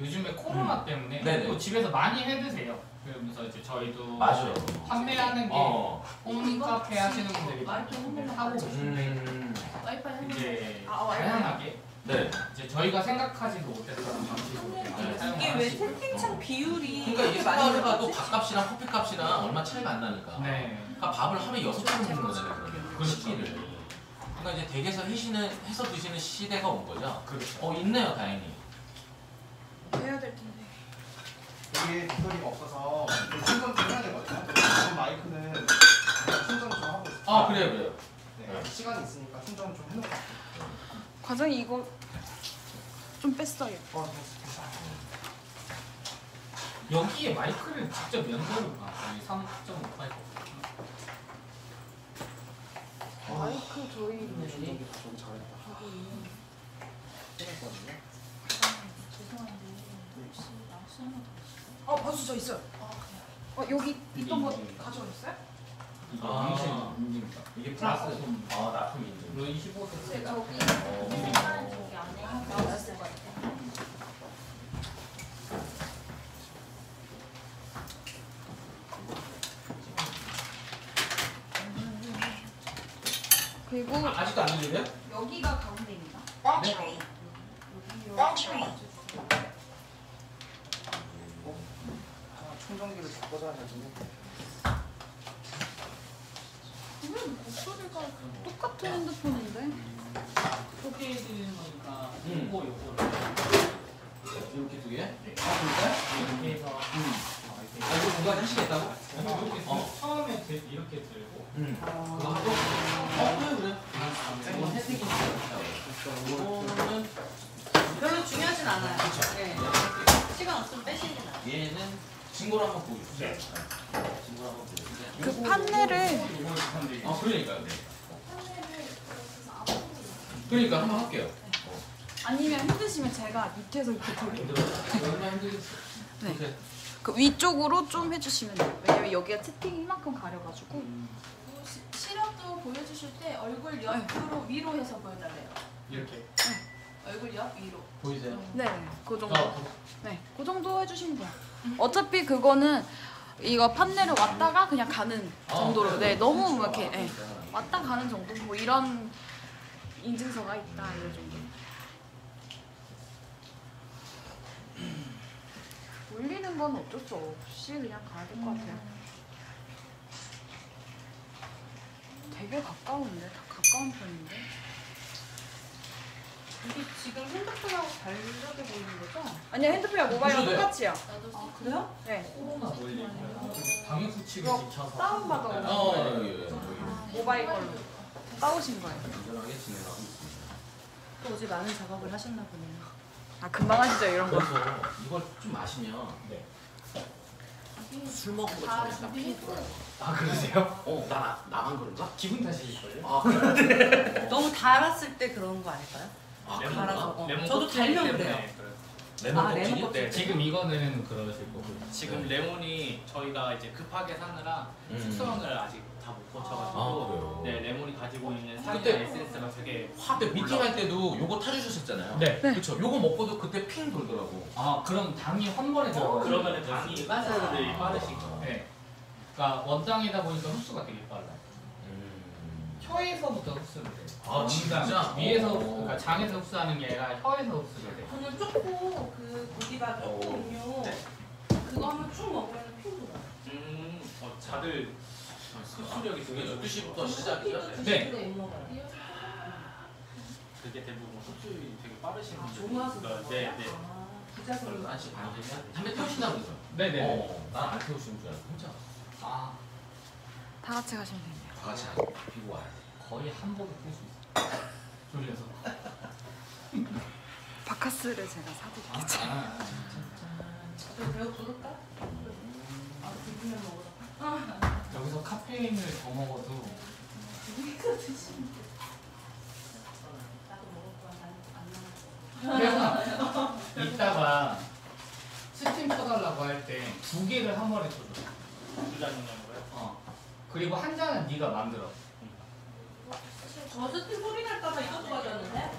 요즘에 코로나 때문에 네네. 또 집에서 많이 해 드세요. 그러면서 이제 저희도 맞아요. 판매하는 게 어. 홈카페 하시는 분들이 번만 하고 계신데 음. 이제 아, 와이파이. 다양하게 네. 이제 저희가 생각하지도 못했던 방식으로 이게 왜 채팅창 비율이 그러니까 이게 이렇게 많이 생각을 해봐도 늘어나지? 밥값이랑 커피값이랑 얼마 차이가 안 나니까. 네. 그러니까 밥을 하루에 여섯 번 먹는 거잖아요. 그러면. 그렇죠. 식기를. 그러니까 이제 댁에서 해시는 해서 드시는 시대가 온 거죠. 그렇죠. 어 있네요, 다행히. 해야 될 텐데. 이게 배터리가 없어서 충전 좀 해야 되거든요. 이번 마이크는 충전 좀 하고 있어요. 아 그래요, 그래요. 네, 시간이 있으니까 충전 좀 해놓고. 과장이 이거 좀 뺐어요. 어, 됐어. 여기에 마이크를 직접 연결을 봐. 여기 3.5 마이크. 마이크 저희 충전기 좀 잘했다. 끊었거든요. 죄송한데 혹시 나수 하나 더 있어요? 어 봐주 저 있어요. 어 여기 있던 거 가져오셨어요? 이게 아. 임신 인증입니다. 이게 플러스. 아 납품 인증. 25세 제가 어. 저기 사람 저기 안에 나왔을 것 같아요. 그리고 아, 아직도 안 들리세요? 여기가 가운데입니다. 네. 아, 충전기를 다 꽂아야 되는 데. 왜 목소리가 똑같은 핸드폰인데? 소개해드리는 거니까 음. 요거 요거를 이렇게 두 개? 이렇게 해서 어, 이렇게 아 이거 공간 하시겠다고? 이렇게 어. 처음에 들- 이렇게 들고 응. 그거 하고. 어 그래 그래. 이건 혜택이니까. 이거는 별로 중요하진 않아요. 그쵸. 네. 시간 없으면 빼시는 게 나아요. 얘는 증거를 한번 보여주세요. 네. 한번 보여주세요. 그 판넬을. 아 그러니까요. 네. 그러니까 한번 할게요. 아니면 힘드시면 제가 밑에서 이렇게 들게요. 얼마 힘들겠어. 네. 그 위쪽으로 좀 해주시면 돼요. 왜냐면 여기가 채팅이 이만큼 가려가지고. 그 시- 시럽도 보여주실 때 얼굴 옆으로 위로 해서 보여달래요. 이렇게. 얼굴 옆 위로. 보이세요? 네, 그 정도. 어, 네, 그 정도 해주시면 돼요. 어차피 그거는 이거 판넬을 왔다가 그냥 가는 정도로. 네, 너무 뭐 이렇게 네. 왔다 가는 정도. 뭐 이런 인증서가 있다 이런 정도. 올리는 건 어쩔 수 없이 그냥 가야 될 것 같아요. 되게 가까운데, 다 가까운 편인데. 이게 지금 핸드폰하고 다르게 보이는 거죠? 아니요, 핸드폰이랑 모바일이랑. 똑같이요. 나도 아 그래요? 네, 코로나 방역 수칙을 이거 지켜서 다운받아 어 여기 여기 여기. 모바일 걸로 따오신 거예요. 안전하게 진행하고 있습니다. 또 어제 많은 작업을 하셨나 보네요. 아 금방 하시죠 이런 거. 그래서 이걸 좀 마시면 네. 술 먹은. 들어요. 아 그러세요? 어, 나 나간 그런가? 기분 탓이실걸요? 아 그래. 너무 달았을 때 그런 거 아닐까요? 아 레몬, 갈아서. 어. 레몬 저도 껍질 달면 때문에 그래요. 그래요. 레몬 아, 레몬 껍질이? 껍질. 네, 지금 이거는 그러실 거고. 지금 레몬이 저희가 이제 급하게 사느라 음. 숙성을 아직 다 못 아 거쳐가지고 그래요. 네 레몬이 가지고 있는 산이나 그때- 에센스가 되게 그때 미팅할 때도 요거 타주셨었잖아요. 네. 그렇죠. 요거 먹고도 그때 핑 돌더라고. 아 그럼 당이 한 번에 들어가요. 어, 그러면은 당이 맞아요. 흡수들이 빠르시죠. 네. 그러니까 원당이다 보니까 흡수가 되게 빨라요. 음. 혀에서부터 흡수를 돼. 아, 진짜? 위에서 어. 그러니까 장에서 흡수하는 게 아니라 혀에서 흡수를 돼. 저는 초코 그 고디바 초코 음료 그거 하면 쭉 먹으면 피부 나. 음, 어, 다들 수술력이 되게 12시부터 시작이죠? 네. 못 먹어요. 그게 대부분 흡수율이 되게 빠르신 아, 분들. 좋아서 그러니까 네, 네. 아, 부작용. 11시 반 되면 담배 태우신다고 그러죠? 네네. 어, 난안 태우시는 줄 알고 혼자 아 다 같이 가시면 됩니다. 다 같이 안 피고 와야 돼. 거의 한 번에 풀수 있어. 졸려서. 바카스를 제가 사드릴게요. 아, 저 배우 부를까? 아, 비빔면 먹으러. 여기서 카페인을 더 먹어도 나도 먹을 거야. 나는 안 나가. 그래서 이따가 스팀 쳐달라고 할 때 두 개를 한 번에 쳐줘. 두 잔 양으로요? 어. 그리고 한 잔은 네가 만들어. 저 스팀 소리 날까봐 이것도 가져왔는데?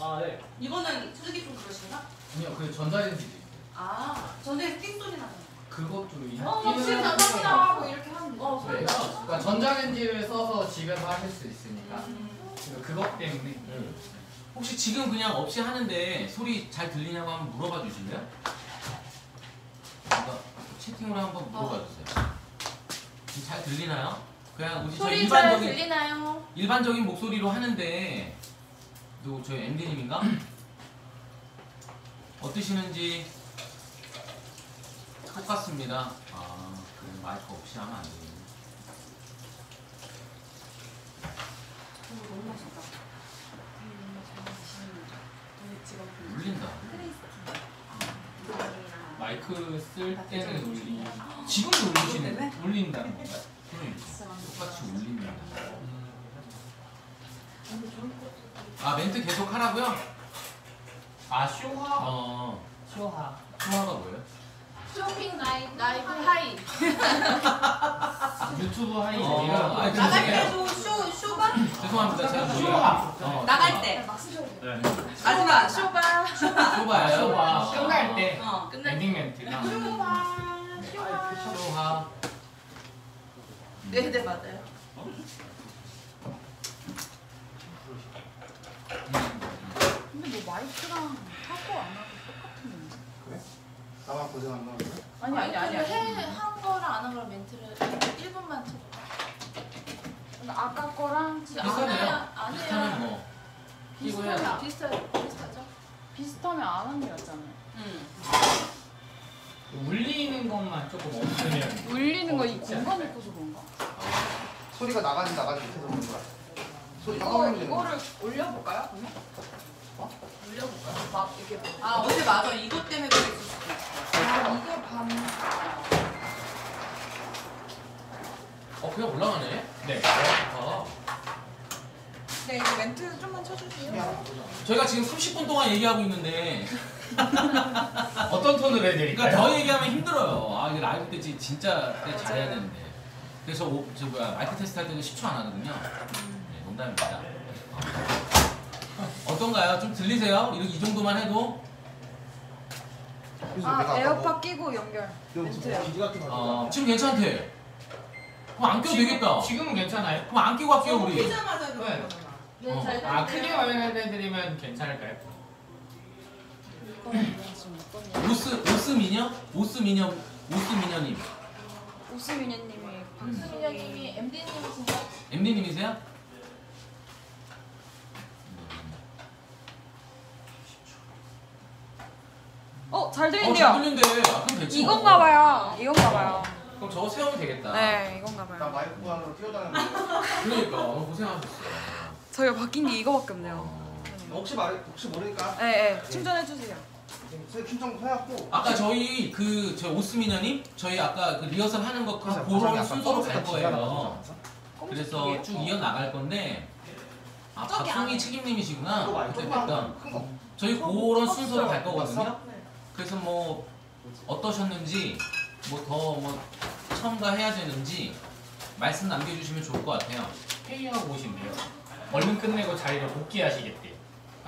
아, 네. 이거는 쓰기 좀 그러신가? 아니요, 그 전자레인지도 있어. 아, 전에 스팀 소리 나잖아. 그것도 있- 어, 있기는 지금 한데 잠깐만 하고 이렇게 하면 돼. 어, 네. 그러니까 전자레인지를 써서 집에서 하실 수 있으니까 음. 그러니까 그것 때문에 응. 혹시 지금 그냥 없이 하는데 소리 잘 들리냐고 한번 물어봐 주실래요? 그러니까 채팅으로 한번 물어봐 주세요. 지금 잘 들리나요? 그냥 우리 저 소리 잘 일반적인 들리나요? 일반적인 목소리로 하는데 또 저희 MD님인가? 어떠시는지 똑같습니다. 아, 그래 마이크 없이 하면 안 되겠네. 너무 맛있다. 울린다. 마이크 쓸 때는 울리. 지금도 울리시는 울린다는 건가요? 그러니까 똑같이 울립니다. 아 멘트 계속 하라고요? 아 쇼하. 어 쇼하. 통화가 뭐예요? 쇼핑 라이, 라이브 hi. 유튜브 hi 어, 아니, 거. 나갈 죄송해요. 때도 쇼, 쇼가? 죄송합니다. 제가 쇼하. 어, 나갈 때. 네. 마지막. 쇼바. 쇼바야 쇼하. 끝날 때 어, 끝날 때. 엔딩 멘트가 쇼하. 네, 네, 맞아요. 근데 뭐 마이크랑 하고 안 하고 똑같은 건데? 그래? 나만 고생한다 그래? 아니 아니 아니. 아니. 해, 한 거랑 안 한 거랑 멘트를 1분만 쳐봐. 그러니까 아까 거랑 지금. 안, 안 비슷하면 해요. 뭐 해야 비슷하면 비슷하죠? 비슷하면 안 하는 게 낫잖아요. 응. 울리는 것만 조금 없으면 울리는 거이 진짜. 공간 있고서 그런가? 소리가 나가지 나가지 못해서 그런 거야. 소리 이거 나가면 이거를 올려볼까요? 그러면? 어? 올려볼까요? 막 이게 뭐- 아, 어제 맞아. 이것 때문에 그랬을 수도 있어. 아 이게 반. 어 그냥 올라가네. 네. 아, 네 이거 멘트 좀만 쳐주세요. 저희가 지금 30분 동안 얘기하고 있는데 어떤 톤으로 그러니까 해드릴까요? 더 얘기하면 힘들어요. 아 이게 라이브 때 지- 진짜 때 잘해야 되는데. 그래서 오, 저 뭐야 마이크 테스트 할 때는 10초 안 하거든요. 네, 농담입니다. 어떤가요? 좀 들리세요? 이, 이 정도만 해도 그래서 아 내가 에어팟 뭐- 끼고 연결. 기지 같은 거 어. 지금 괜찮대. 그럼 안 껴도 지금- 되겠다. 지금은 괜찮아요? 그럼 안 끼고 할게요 저거 우리. 피자마자 네. 그런 거잖아. 네, 어. 잘 아. 크게 말해드리면 괜찮을까요? 오스 오스 미녀? 오스 미녀 오스 미녀님 오수민현님이 박수민영님이 MD님이신가? MD님이세요? 어잘 어, 들린대요. 잘 들린대. 아, 그럼 됐지. 뭐. 이건가 봐요. 이건가 봐요. 그럼 저거 세우면 되겠다. 네 이건가 나 봐요. 마이크 보안으로 뛰어다니는 그러니까 너무 고생하셨어. 저희가 바뀐 게 이거밖에 없네요. 어. 혹시 말 혹시 모르니까 네, 네 충전해 주세요. 새 충전도 해갖고 아까 저희 그저 오스미녀님 저희 아까 그 리허설 하는 거 그래서 그런 순서로 갈 거예요. 그래서 쭉 이어 나갈 건데 아 박송이 책임님이시구나. 그때 뵀던. 저희 그런 순서로 갈 거거든요. 왔어? 그래서 뭐 어떠셨는지 뭐더뭐 첨가해야 되는지 말씀 남겨주시면 좋을 것 같아요. 회의하고 오신대요. 얼른 끝내고 자리로 복귀하시겠대요.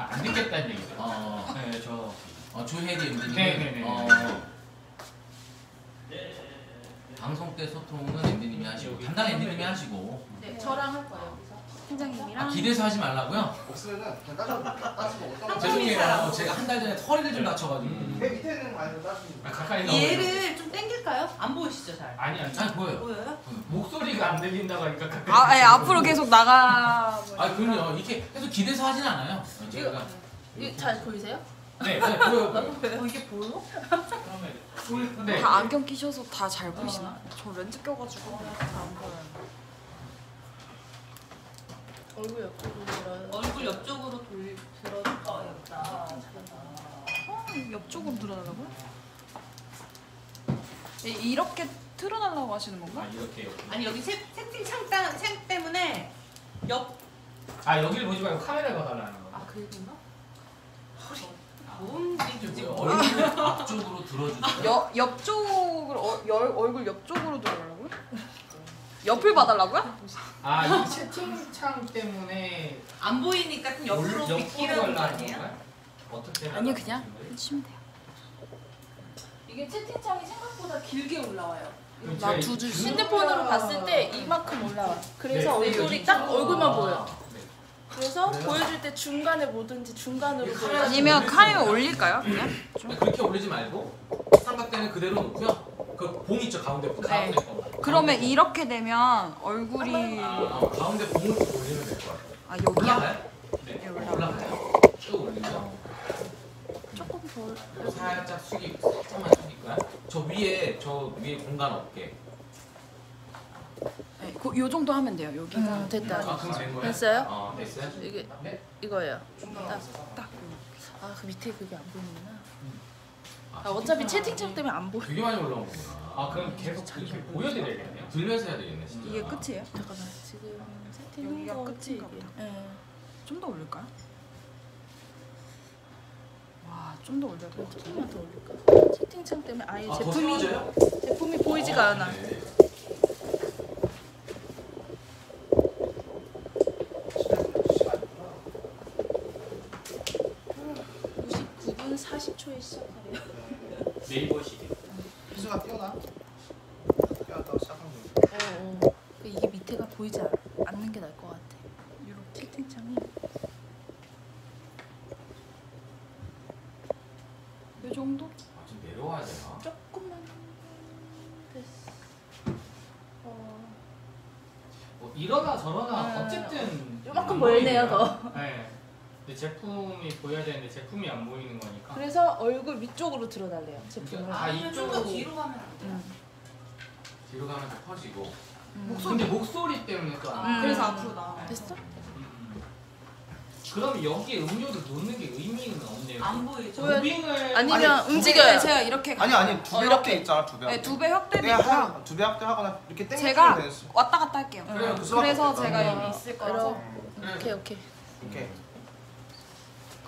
아, 안 듣겠다는 얘기죠. 어, 네, 저 어 조혜리 MD님. 네네네. 어, 방송 때 소통은 MD님이 하시고 담당 MD님이 하시고 네, 저랑 할 거예요. 팀장님이랑 아, 기대서 하지 말라고요? 없으면은 그냥 따져 따지고 죄송해요. 제가 한 달 전에 허리를 좀 다쳐가지고. 내 밑에 있는 거 아니면 따지고 아, 가까이. 얘를 좀 당길까요? 안 보이시죠 잘? 아니 아니 잘 보여요. 보여요? 목소리가 안 들린다고 하니까 가까이 아, 아니, 앞으로 계속 나가. 아, 그럼요. 이렇게 계속 기대서 하진 않아요. 제가. 이거 잘 보이세요? 네, 네, 보여요. 보여요. 어 이게 보여? 그러면 근데 다 안경 끼셔서 다 잘 보이시나? 저 렌즈 껴가지고 잘안 보여요. 얼굴 옆으로 들어요. 얼굴 옆쪽으로 돌 들어야겠다. 어, 옆쪽으로 들어달라고요? 이- 이렇게 틀어달라고 하시는 아 건가? 이렇게 여기. 아니 여기 세, 세팅 창, 따- 창 때문에 옆 아 여기를 보지 말고 카메라에 봐달라는 거. 아, 그리구나. 뭔 일이지? 뭐요? 얼굴 앞쪽으로 들어주세요. 옆 옆쪽으로 어, 열, 얼굴 옆쪽으로 들어달라고요? 옆을 봐달라고요? 아 이 채팅창 때문에 안 보이니까 좀 옆으로 올- 비키라는 거 아니에요? 건가요? 어떻게 아니요 하려는 그냥 건가요? 해주시면 돼요. 이게 채팅창이 생각보다 길게 올라와요. 그럼 나 제가 두 줄. 줄- 핸드폰으로 봤을 때 이만큼 올라와. 그래서 네. 얼굴이 딱 얼굴만 보여. 네. 그래서 그래요? 보여줄 때 중간에 뭐든지 중간으로 이 보여. 카메라 아니면 카메라 올릴까요? 그냥? 네, 그렇게 올리지 말고 삼각대는 그대로 놓고요. 그봉 있죠 가운데 봉. 네. 가운데 거. 그러면 가운데 이렇게 되면 얼굴이 거. 아, 가운데 봉을 좀 올리면 될것 같아요. 아 여기요? 올라가요? 네, 네, 올라가요. 올라가요. 쭉 올리죠. 조금 더. 그리고 살짝 숙이, 살짝만 숙일까요? 저 위에 저 위에 공간 없게. 네, 그, 요 정도 하면 돼요. 여기가 음, 됐다. 아, 그럼 된 거예요? 됐어요? 어, 됐어요? 이게 네. 이거예요. 딱, 딱. 아 그 밑에 그게 안 보이는구나. 아, 아, 어차피 채팅창 때문에 안 보여. 되게 많이 올라온 거구나. 아 그럼 계속 이렇게 보여드려야겠네요. 들면서 해야 되겠네 진짜. 이게 끝이에요? 잠깐만 지금 세팅 여기가 거 끝인가. 보다. 예. 좀더 올릴까요? 와, 좀 더 올려야 돼. 조금만 더 올릴까? 채팅창 때문에 아예 아, 더 제품이 세워져요? 제품이 보이지가 어, 않아. 네. 음, 99분 40초에 시작하래요. 네이버 시대. 희수가 뛰어나 뛰어났다고 시작하면 돼 어, 어. 이게 밑에가 보이지 않- 않는 게 나을 것 같아. 이렇게 채팅창이 요 정도? 아, 좀 내려와야 되나? 조금만 됐어. 어, 뭐 이러다 저러다 음. 어쨌든 요만큼 안 보이네요, 보이니까. 네. 근데 제품이 보여야 되는데 제품이 안 보이는 거니까. 그래서 얼굴 위쪽으로 들어달래요. 제품을. 아, 이쪽으로. 뒤로 가면 안 돼요? 음. 뒤로 가면 더 커지고. 근데 목소리 때문에 또 안. 음. 그래서 앞으로. 됐어? 음. 그럼 여기에 음료를 놓는 게 의미는 없네요. 안 보이죠? 무빙을 아니면 아니, 움직여요. 네, 제가 이렇게 아니 아니 두배 어, 확대 있잖아 두 배 네, 확대 두배 확대도 그냥 있고요. 한 두배 확대 하거나 이렇게 땡기면 제가 왔다 갔다 할게요. 그래요, 그 수밖에 그래서. 제가 음. 여기 있을 거라서. 그래. 오케이 오케이. 오케이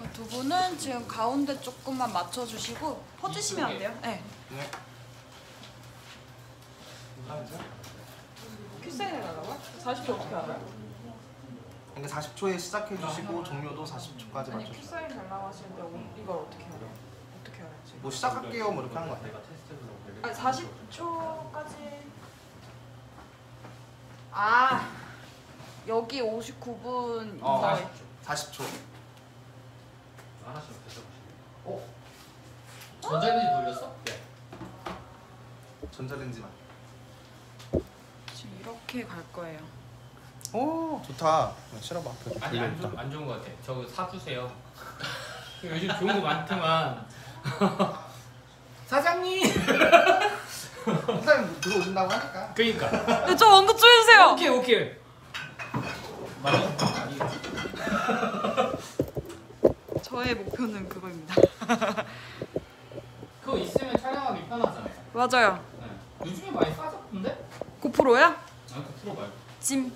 그 두 분은 지금 가운데 조금만 맞춰주시고 퍼주시면 안 돼요? 네. 네 큐사인 해달라고요? 40초 어떻게 알아요? 그러니까 40초에 시작해 주시고 종료도 40초까지 아니 맞춰주세요 큐사인 달라고 하시는데 어, 이걸 어떻게 알아요? 어떻게 알아야지? 뭐 시작할게요 뭐 이렇게 하는 거 같아요 아니 40초까지 아 여기 59분 어 이거 40초 전자레인지 돌렸어? 네. 전자레인지만 지금 이렇게 갈 거예요. 오 좋다 실어봐 아니 안, 안 좋은 거 같아. 저거 사주세요. 요즘 좋은 거 많지만. 사장님. 사장님 들어오신다고 하니까 그니까. 네, 저 언급 좀 해주세요. 오케이 오케이. 많이 저의 목표는 그거입니다. 그거 있으면 촬영하기 편하잖아요. 맞아요. 네. 요즘에 많이 싸졌던데? 고프로야? 아니 그 프로 말고. 찜.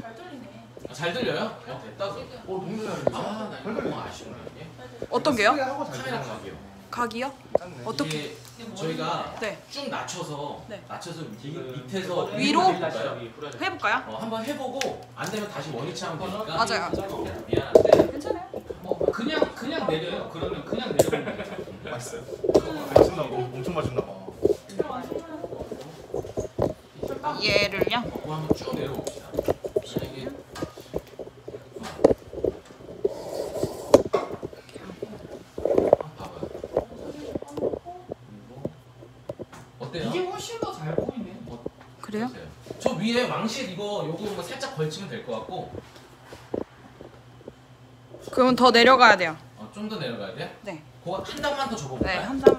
잘 들리네. 아, 잘 들려요? 어, 됐다. 어, 너무 잘 들리죠? 아, 나 이거 너무. 이게. 어떤 게요? 카메라 각이요. 각이요? 거 짰네 어떻게? 저희가 네. 쭉 낮춰서 네. 낮춰서 이, 밑에서 위로? 해볼까요? 해볼까요? 어, 한번 해보고 안 되면 다시 원위치 하면 되니까. 맞아요. 어, 미안한데. 괜찮아요. 뭐 그냥 그냥 내려요. 그러면 그냥 내려보면 되죠. 맛있어요? 맛있나 봐 엄청 맛있나 봐 얘를요? 그거 한번 쭉 내려봅시다. 이게 한번 봐봐요. 그리고 어때요? 이게 훨씬 더 잘 보이네. 그래요? 보세요. 저 위에 왕실 이거 요거 뭐 살짝 걸치면 될 것 같고 그러면 더 내려가야 돼요. 어, 좀 더 내려가야 돼? 네. 그거 한 단만 더 접어볼까요? 네, 한 단. 어,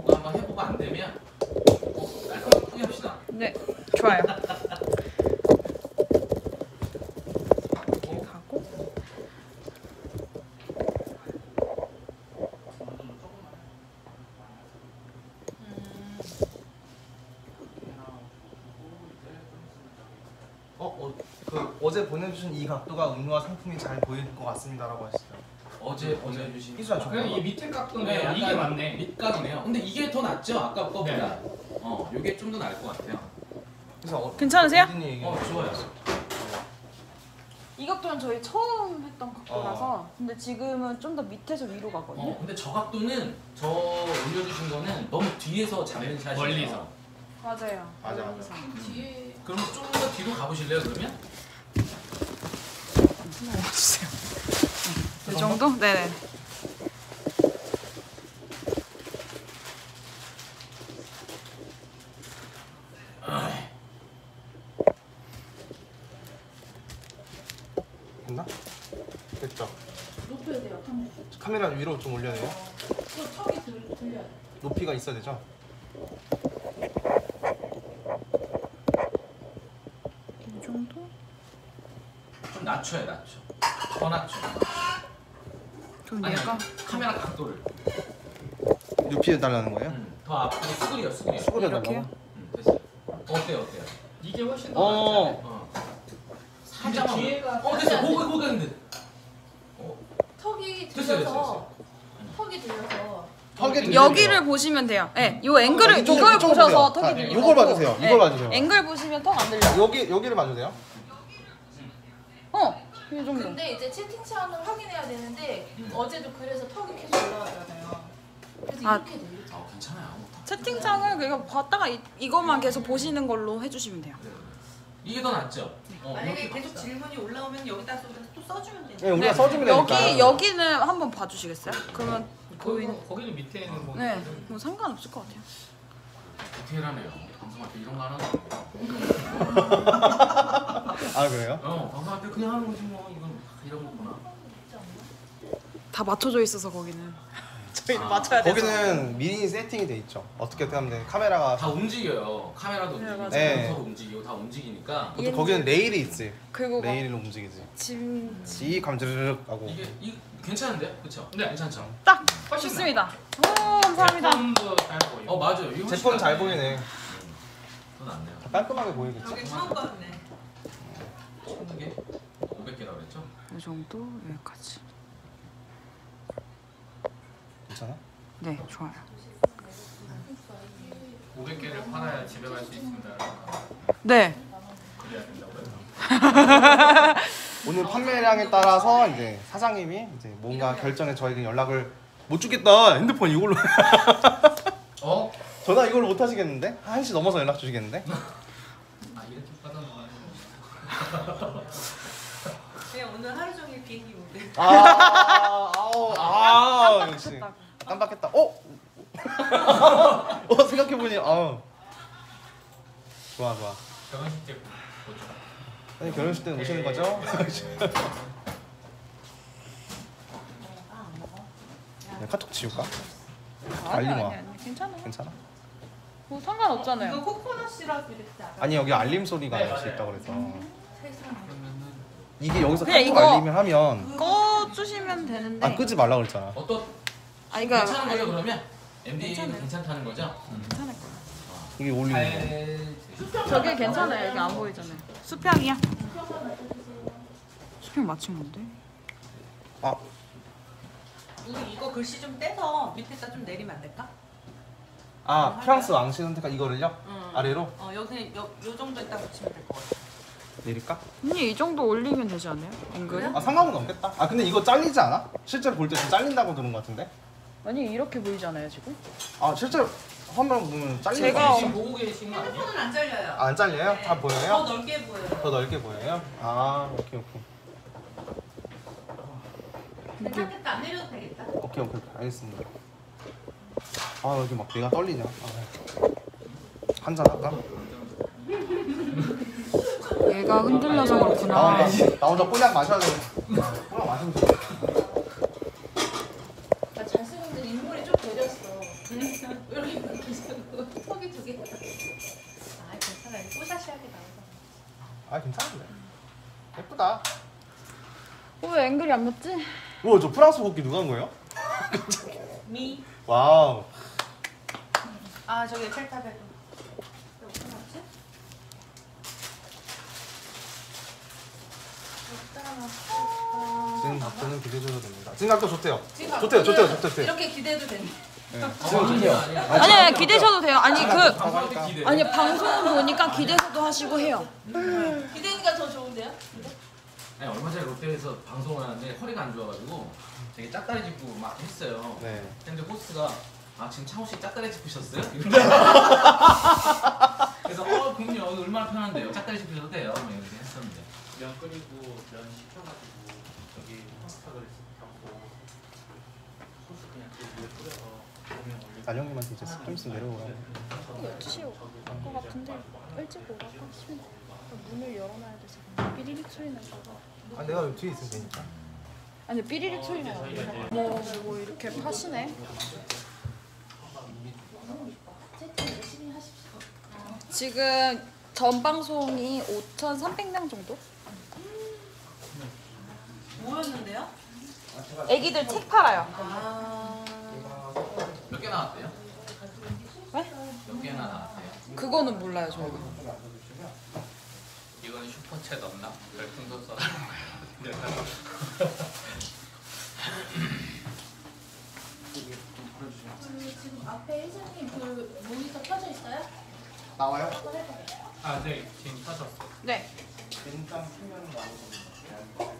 그거 한번 해보고 안 되면 어, 깔끔하게 포기합시다. 네, 좋아요. 이렇게 가고. 어, 어, 그 어제 보내주신 이 각도가 은우와 상품이 잘 보일 것 같습니다라고 하시죠. 어제 어제 해주신 희수야, 거. 그냥 이 밑에 깍두네. 약간 이게 맞네. 밑각이네요. 근데 이게 더 낫죠? 아까 거보다. 네. 어, 이게 좀 더 나을 것 같아요. 그래서 어, 괜찮으세요? 얘기? 어, 좋아요. 이 각도는 저희 처음 했던 각도라서 근데 지금은 좀 더 밑에서 위로 가거든요. 어, 근데 저 각도는 저 올려주신 거는 너무 뒤에서 잡는 샷이에요. 멀리서. 맞아요. 맞아, 맞아. 뒤에 그럼 좀 더 뒤로 가보실래요? 그러면? 이 정도? 네네. 됐나? 됐죠. 높여야 돼요. 턱. 카메라 위로 좀 올려내요. 그 턱이 들, 들려야 돼. 높이가 있어야 되죠. 이 정도? 좀 낮춰요, 낮춰. 더 낮춰. 그럼 아니, 아니, 카메라 각도를. 높이 해달라는 거예요? 음, 더 앞으로 수그려, 수그려. 수그려? 달라고? 음, 됐어요. 어때요, 어때요? 이게 훨씬 더 어. 낫잖아요. 어. 살짝만. 뒤에가 어, 됐어. 고개, 고개 근데. 턱이 됐어요, 들려서 됐어요. 턱이 들려서 턱에 들리는 여기를 보시면 돼요. 네, 요 앵글을 아, 이걸 보셔서. 턱이 아, 들리고 이걸 봐주세요. 이걸 봐주세요. 앵글 보시면 턱 안 들려. 여기 여기를 봐주세요. 어, 이 정도. 근데 이제 채팅 창을 확인해야 되는데 음. 어제도 그래서 턱이 계속 올라왔잖아요. 그래서 아. 이렇게 들리죠. 어, 괜찮아요. 채팅창을 그냥 봤다가 이, 이것만 계속 보시는 걸로 해주시면 돼요. 이게 더 낫죠? 어, 만약에 이렇게 계속 갑시다. 질문이 올라오면 여기다 써- 또 써주면 되니까. 네, 우리가 네. 써주면 되니까. 여기 여기는 한번 봐주시겠어요? 그러면 보이는. 거기는 거기는 밑에 있는 거. 네, 뭐 상관없을 것 같아요. 디테일하네요. 방송할 때 이런 거 하나. 아 그래요? 어, 방송할 때 그냥 하는 거지 뭐 이건 이런 거구나. 다 맞춰져 있어서 거기는. 저희는 아, 맞춰야 돼서. 거기는 미리 세팅이 돼 있죠. 어떻게 하면 돼? 카메라가 다 움직여요. 카메라도 네, 움직이고, 맞아요. 센서도 움직이고 다 움직이니까 또 거기는 레일이 있지. 그리고 막 레일로 움직이지. 지금 지 감지르륵 하고. 이게 이 괜찮은데요? 그렇죠? 네. 괜찮죠? 딱 훨씬 좋습니다. 오 감사합니다. 제품도 잘 보여. 어 맞아요. 이거 훨씬 제품 잘 낫네. 보이네. 더 낫네요. 다 깔끔하게 보이겠지. 여기 처음 봤네. 1000개? 500개라고 그랬죠? 이 정도 여기까지. 괜찮아? 네, 좋아요. 500개를 팔아야 집에 갈 수 있습니다. 네. 그래야 된다고요. 오늘 판매량에 따라서 이제 사장님이 이제 뭔가 결정에 저에게 연락을 못 주겠다. 핸드폰 이걸로 어? 전화 이걸로 못 하시겠는데? 1시 넘어서 연락 주시겠는데? 아 그냥 오늘 하루 종일 비행기 모드. 아, 아우, 아, 역시 깜빡했다고. 깜빡했다. 어? 어 생각해 보니, 아, 좋아 좋아. 결혼식 때 보죠. 아니 결혼식 때 오시는 거죠? 네, 카톡 지울까? 아니 알림 아니 와. 아니 괜찮아. 괜찮아? 뭐 이거 상관없잖아요. 코코넛 시럽 이랬지 않아? 아니 여기 알림 소리가 네, 역시. 있다고 그래서 세상에. 이게 여기서 그냥 카톡 이거- 알림을 하면 꺼 주시면 되는데. 아 끄지 말라 그랬잖아. 어떤 아 이거 괜찮은 거예요 그러면? MD는 괜찮아요. 괜찮다는 거죠? 괜찮을 거예요. 이게 올리는 잘 저게 괜찮아요. 여기 안 보이잖아요. 수평이야. 수평 맞춘 건데. 거. 아 우리 이거 글씨 좀 떼서 밑에다 좀 내리면 안 될까? 아 프랑스 왕실 선택한 이거를요? 응. 아래로 어 여기 요, 요 정도에다 붙이면 될 것 같아. 내릴까? 언니 이 정도 올리면 되지 않아요? 앵글을? 아 상관은 없겠다. 아 근데 이거 잘리지 않아? 실제로 볼 때 좀 잘린다고 들은 것 같은데? 아니 이렇게 보이잖아요 지금. 아 실제로 화면 보면 잘리는 제가 거 지금 보고 계신 거 아니에요? 핸드폰은 안 잘려요. 아, 안 잘려요? 다더 보여요? 넓게 보여요. 더 넓게 보여요? 아 오케이 오케이 괜찮겠다. 안 내려도 되겠다. 오케이 오케이 오케이. 알겠습니다 아 여기 막 내가 떨리냐 아, 한잔 할까? 얘가 흔들려서 나 그렇구나. 나 혼자 꼬냑 마셔야 돼 꼬냑 마시면 돼 나 잘생겼는데 인물이 좀 배렸어. 이렇게 계속 턱이 두 개. 아 괜찮아. 뽀샤시하게 나오잖아. 아 괜찮은데 예쁘다 어, 왜 앵글이 안 맞지? 우와 저 프랑스 국기 누가 한 거예요? Me. Wow 아 저기 에펠탑에도. 지금 각도는 기대줘도 됩니다 지금 각도 좋대요 좋대요 좋대요 각도는 좋대요 이렇게 기대도 되네. 지금 좋대요 아니, 아니 기대셔도 돼요. 아니 그. 아니 방송 보니까 기대서도 하시고 해요. 기대니까 더 좋은데요? 아니 얼마 전에 롯데에서 방송을 하는데 허리가 안 좋아가지고 되게 짝다리 짚고 막 했어요. 네 근데 호스트가 아 지금 창호 씨 짝다리 짚으셨어요? 그래서 어 그럼요 오늘 얼마나 편한데요 짝다리 짚으셔도 돼요 뭐 이렇게 했었는데 면 끓이고 면 식혀가지고 저기 파스타를 넣고 소스 그냥 그 위에 뿌려서 올리고 난영님한테 이제 좀 있으면 내려오라고 12시에 올것 같은데 일찍 오라고 하시면 문을 열어놔야 돼서 삐리릭 소리 날까봐. 아 내가 여기 뒤에 있으면 되니까 아니 삐리릭 소리 나요. 뭐, 뭐 이렇게 파시네. 지금 전 방송이 5,300명 정도? 뭐였는데요? 애기들 책 팔아요. 아. 몇 개 나왔대요? 네? 몇 개나 나왔대요? 그거는 몰라요 저희가. 이건 슈퍼챗 없나? 별풍선 써라 네. 그 지금 앞에 회장님 그 모니터 켜져 있어요? 나와요? 한번 해봐요. 아 네 지금 터졌어 네. 일단 피면 나오고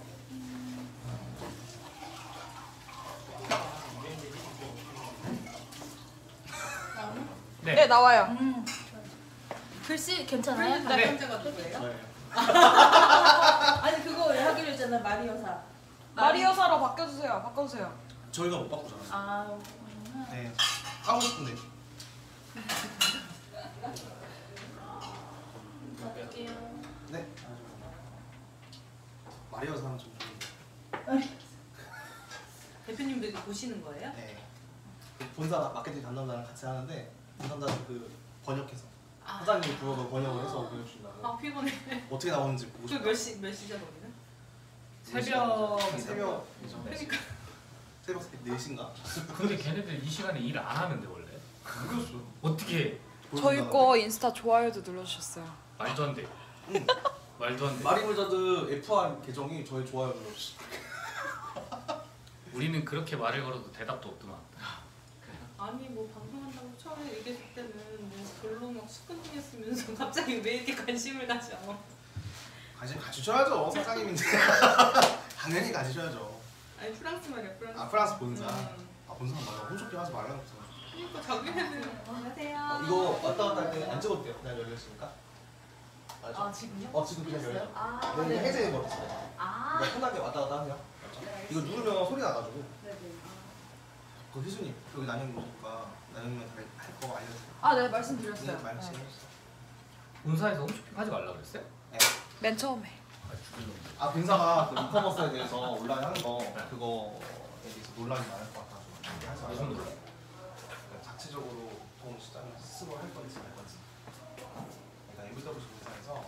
네, 네 나와요. 음. 글씨 괜찮아요? 네. 남자가 누구예요? 아니 그거 하기로 했잖아 마리오사. 마리오사로 바꿔주세요. 바꿔주세요. 저희가 못 바꾸잖아요 아 네 하고 싶은데 받을게요. 네 마리오 사람 좀 이거 보시는 거예요? 네. 그 본사 마케팅 담당자랑 같이 하는데 담당자는 그 번역해서. 아. 사장님이 그거 번역을 해서 보여준다고 아 피곤해. 어떻게 나오는지 보고 싶어요. 그몇 시, 몇 시죠 거기는? 새벽 한 새벽 그러니까. 새벽 4시인가? 근데 걔네들 이 시간에 일 안 하는데 원래? 그랬어 어떻게 저희 거 인스타 좋아요도 눌러주셨어요. 말도 안돼. 응. 말도 안돼. 마리블자드 F1 계정이 저희 좋아요 눌러주시 우리는 그렇게 말을 걸어도 대답도 없더만. 아니 뭐 방송한다고 처음에 얘기했을 때는 뭐 별로 막 시큰둥했으면서 갑자기 왜 이렇게 관심을 가져? 관심 가지셔야죠. 사장님인데. 당연히 가지셔야죠. 아니 프랑스 말이야 프랑스. 아 프랑스 본사. 음. 아 본사 맞아. 홈쇼핑 하지 말라고 했어 그러니까 자기네는 안녕하세요. 어, 이거 왔다 갔다 할 때안 찍어도 돼요? 그냥 열렸으니까? 맞아. 아 지금요? 어 지금 그냥 열려 아 네, 네. 해제해 버렸어요. 아. 그냥 편하게 왔다 갔다 하세요 이거 누르면 소리 나가지고. 네네. 그 희수님 여기 난영님 오니까 난영님한테 할거 알려주세요 아네 말씀드렸어요. 네, 말씀 본사에서 홈쇼핑 하지 말라 그랬어요? 맨 처음에. 아아 본사가 그 이커머스에 대해서 온라인 하는 거 그거에 대해서 논란이 많을 것 같아서 하지 무슨 말라고 논란? 그러니까 자체적으로 돈 시장을 스스로 할 건지 말 건지 그러니까 MBW 본사에서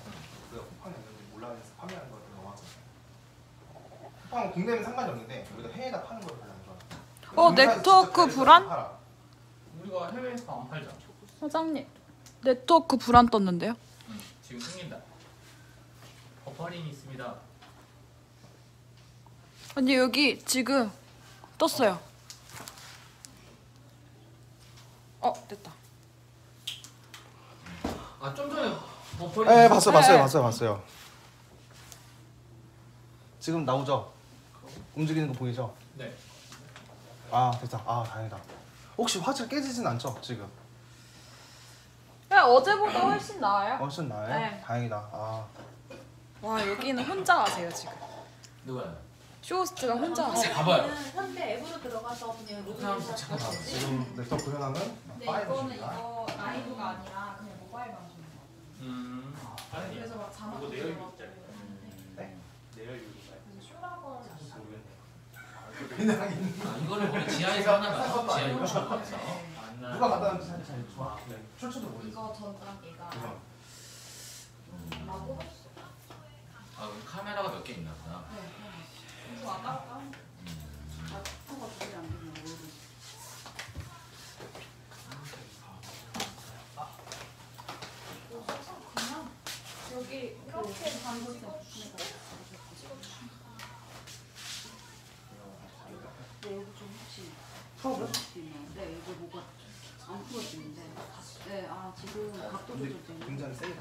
우리가 쿠팡이 있는지 몰라서 판매하는 걸 별로 하잖아요 쿠팡은 국내는 상관이 없는데 우리가 해외에다 파는 걸 별로 안 좋아해요 어, 네트워크 불안? 팔아. 우리가 해외에서 안 팔잖아 사장님 네트워크 불안 떴는데요? 응, 지금 생긴다 버퍼링이 있습니다 아니 여기 지금 떴어요. 어 됐다. 아 좀 전에 버퍼링 네 봤어요 봤어요 네. 봤어요 봤어요 지금 나오죠? 움직이는 거 보이죠? 네 아 됐다 아 다행이다 혹시 화질 깨지진 않죠 지금? 어제보다 훨씬 나아요. 훨씬 나아요? 네. 다행이다. 아, 와 여기는 혼자 하세요 지금. 누가요? 쇼호스트가 혼자 어, 하세요. 봐봐요. 현대 앱으로 들어가서 그냥 사람 로그인 잠깐만. 작성할 수 있지. 지금 랩터 구현하는 네 파일입니다. 이거는 이거 라이브가 아니라 그냥 모바일 방송인 거. 음. 아니 그래서 막 자막 이거 있잖아요. 네? 내열 유리가 그래서 쇼라고 그냥 아, 이거를 우리 지하에서 하나 봐서 지하 유튜브에서. 안 누가 갖다 놨는지 사실 잘 좋아. 네. 출처도 모르겠어. 이거 전랑 얘가 그냥 막 뽑았어. 아, 그럼 카메라가 몇 개 있나 보다. 이거 아까 아까 그냥 여기 이렇게 반고 네, 여기 좀 혹시 풀 어주시면 네, 이거 뭐가 안 풀어지는데 네, 아 지금 각도 조절 때문에 굉장히 세게.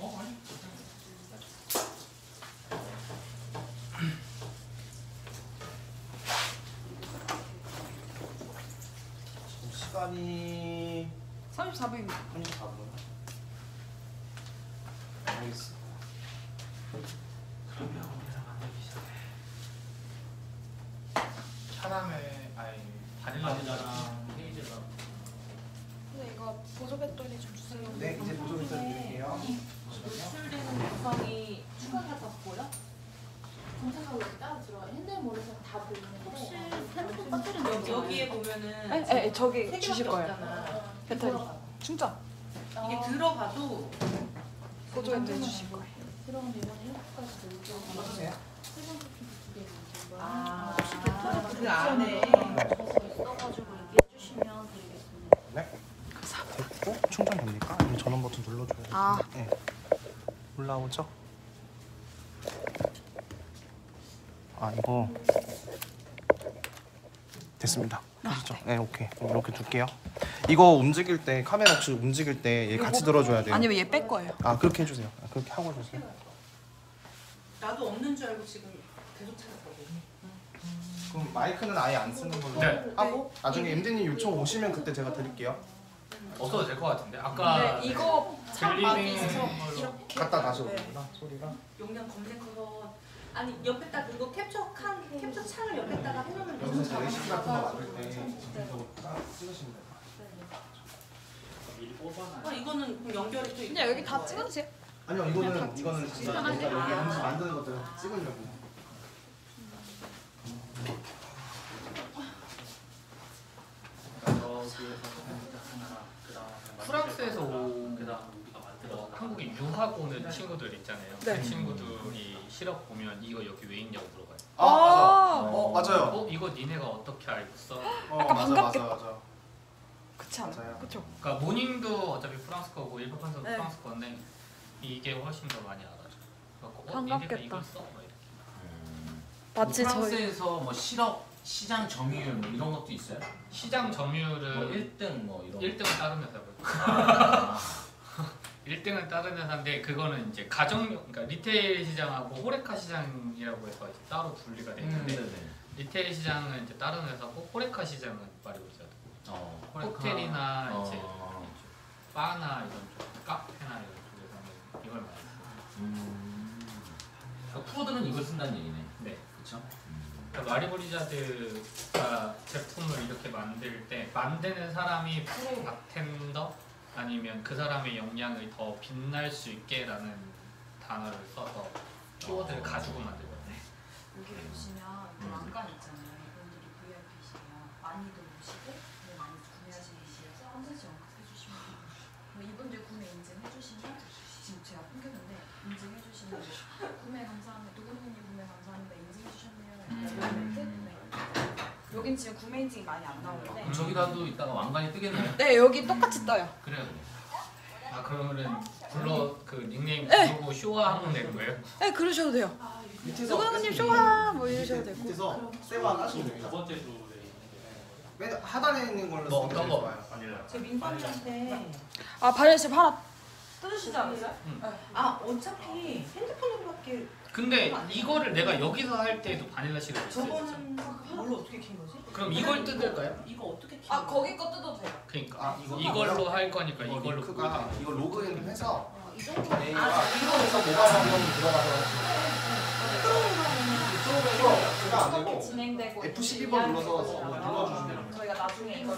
어, 아니. 지금 시간이 34분입니다. 34분. 알겠어. 캐러멜 아니 바닐라랑 헤이즐넛 근데 이거 보조 배터리 좀 주세요. 네, 이제 보조 배터리 드릴게요. 노출되는 구성이 추가가 더 보여? 검색하고 여기 따로 들어가 핸드폰에서 다 혹시 보이는데 핸드폰 배터리 여기, 여기에 보면은 네, 네, 저기 세 주실 거예요. 배터리 충전. 이게 들어가도 보조 배터리 주실 거예요. 들어가면 이번에 핸드폰까지 놀고 써주세요. 세 번째 두개. 아, 혹시 배터리 그 안에 적어서 있어가지고 얘기해 주시면 드리겠습니다. 네. 됐고 충전 됩니까? 아니면 전원 버튼 눌러줘야 돼요. 아. 네. 올라오죠? 아 이거 됐습니다. 네, 오케이. 이렇게 둘게요. 이거 움직일 때 카메라 혹시 움직일 때 얘 같이 들어줘야 돼요. 아니면 얘 뺄 거예요. 아 그렇게 해주세요. 아, 그렇게 하고 해주세요. 나도 없는 줄 알고 지금 계속 찾았거든. 그럼 마이크는 아예 안 쓰는 걸로 네. 하고 나중에 MD님 요청 오시면 그때 제가 드릴게요. 없어도 될 것 같은데 아까 네, 이거 참 많이 들리는 있어서 걸로 이렇게 갖다 다시 네. 오는구나 소리가. 용량 검색해서 아니 옆에다 그거 캡처 칸 캡처 창을 옆에다가 해놓으면 여기서 이제 되는 레시피 같은 거 만들 때 지금도 딱 찍으시면 돼요. 미리 뽑아놔. 어, 이거는 그럼 연결이 또 그냥 여기 다 찍어주세요. 아니요 이거는 이거는 진짜 저희가 여기 만드는 것들 찍으려고. 프랑스에서 온 그다음 한국에 유학 오는 친구들 있잖아요. 네. 그 친구들이 실업 보면 이거 여기 왜 있냐고 물어봐요. 아 맞아. 아. 어 맞아요. 어 이거 니네가 어떻게 알고 써? 어 약간 맞아 반갑겠다. 맞아 맞아. 그렇지 않아요? 맞아요. 그렇죠. 그러니까 모닝도 어차피 프랑스 거고 일본 판서도 네. 프랑스 건데 이게 훨씬 더 많이 알아줘. 그래갖고 어 반갑겠다. 니네가 이걸 써? 막 이렇게. 마치 뭐 저희 프랑스에서 뭐 실업 시장 점유율 뭐 이런 것도 있어요? 시장 뭐 점유율을 1등 뭐 이런 1등은 다른 회사고요. 아, 1등은 다른 회사인데 그거는 이제 가정용 그러니까 retail 시장하고 HORECA 시장이라고 해서 따로 분리가 돼 음, 있는데. retail 시장은 이제 다른 회사고 HORECA 시장은 마리브리자드 어, 호텔이나 어, 이제 바나 이런 쪽 카페나 이런 쪽에서는 이걸 많이 써요. 음. 그러니까 프로들은 이걸 쓴다는 얘기네. 네. 그렇죠? 그러니까 마리브리자드가 제품을 이렇게 만들 때 만드는 사람이 프로 바텐더 아니면 그 사람의 역량을 더 빛날 수 있게라는 단어를 써서 키워드를 어. 가지고 만들거든요. 여기 보시면 그 왕관 있잖아요. 이분들이 VIP시면 많이도 보시고 네, 많이 구매하시는 시에서 한 번씩 연락 해주시면 돼요. 그럼 이분들 구매 인증 해주시면 지금 제가 끊겼는데 인증 해주시면 구매 감사합니다. 누구누구님 구매 감사합니다. 인증해 주셨네요. 네. 여긴 지금 구매 인증이 많이 안 나오는데 그럼 저기라도 이따가 왕관이 뜨겠네요. 네 여기 똑같이 떠요. 그래요. 아 그러면은 불러 그 닉네임 네. 부르고 쇼와 하면 되는 거예요? 네 그러셔도 돼요. 밑에서 누구누구님 쇼와 뭐 이러셔도 되고. 밑에서 세바 하시면 두 됩니다. 번째 게맨 하단에 있는 걸로 뭐 쓰는 게 어떤 거? 좋아요. 바닐라. 제 민선이한테 아 바리아 씨 하나 뜯으시지 않으세요? 아 어차피 핸드폰으로밖에 근데 이거를 내가 여기서 할 때도 바닐라 시럽 있어요. 저거는 뭘 어떻게 킨 거지? 그럼 이걸 뜯을까요? 이거 어떻게 킨 아? 거기 거 뜯어도 돼요. 그러니까 아, 이거 이걸로 할 거니까 이거 이걸로 링크가. 이거 로그인을 해서 어, 이 정도. A가 이거에서 모바일 환경 들어가서 이쪽으로 안 되고 진행되고 F12번 눌러서 뭐 눌러주시면. 저희가 나중에 해서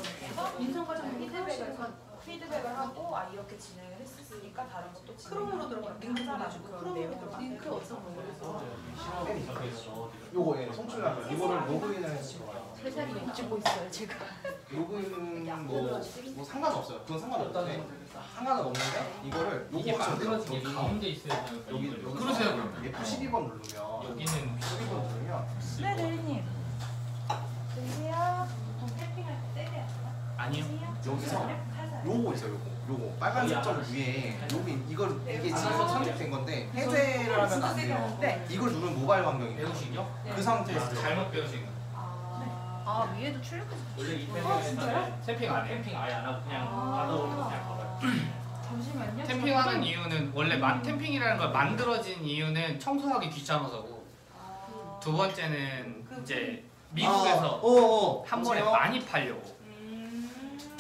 민성 과장 피드백을 하- 피드백을 하고 아 이렇게 진행을 했으니까 다른 것도 크롬으로 들어가 링크 보내주고 그런 크롬으로 내용을 들어가 만들어서 링크 어떤 거예요? 요거 예, 송출하면 이거를 로그인을 해서. 세상이 찍고 있어요 지금. 로그인은 뭐, 뭐 상관없어요. 그건 상관없는데 상관은 없는데 이거를 이게 요거 만들어진 게 여기 가운데 있어야 되니까 여기 여기 그러세요, 그러면. F12번 누르면 여기는 F12번 누르면 네 대리님. 들으세요? 보통 캠핑할 때 때려야 아니요. 여기서 요거 있어요. 요거 요거 빨간색 점 위에 여기 이걸 이게 지금 선택된 건데 해제를 하면 안 돼요. 네. 이걸 누르면 모바일 환경이에요. 배우시죠? 그 상태에서 잘못 배우신 거. 아, 아 위에도 출력해서 원래 이 아, 진짜요? 캠핑 안 해. 캠핑 아예 안 하고 그냥 가서 그냥 걸어요. 잠시만요. 캠핑하는 이유는 원래 만 캠핑이라는 걸 만들어진 이유는 청소하기 귀찮아서고 두 번째는 이제 미국에서 어, 어, 한 번에. 많이 팔려고.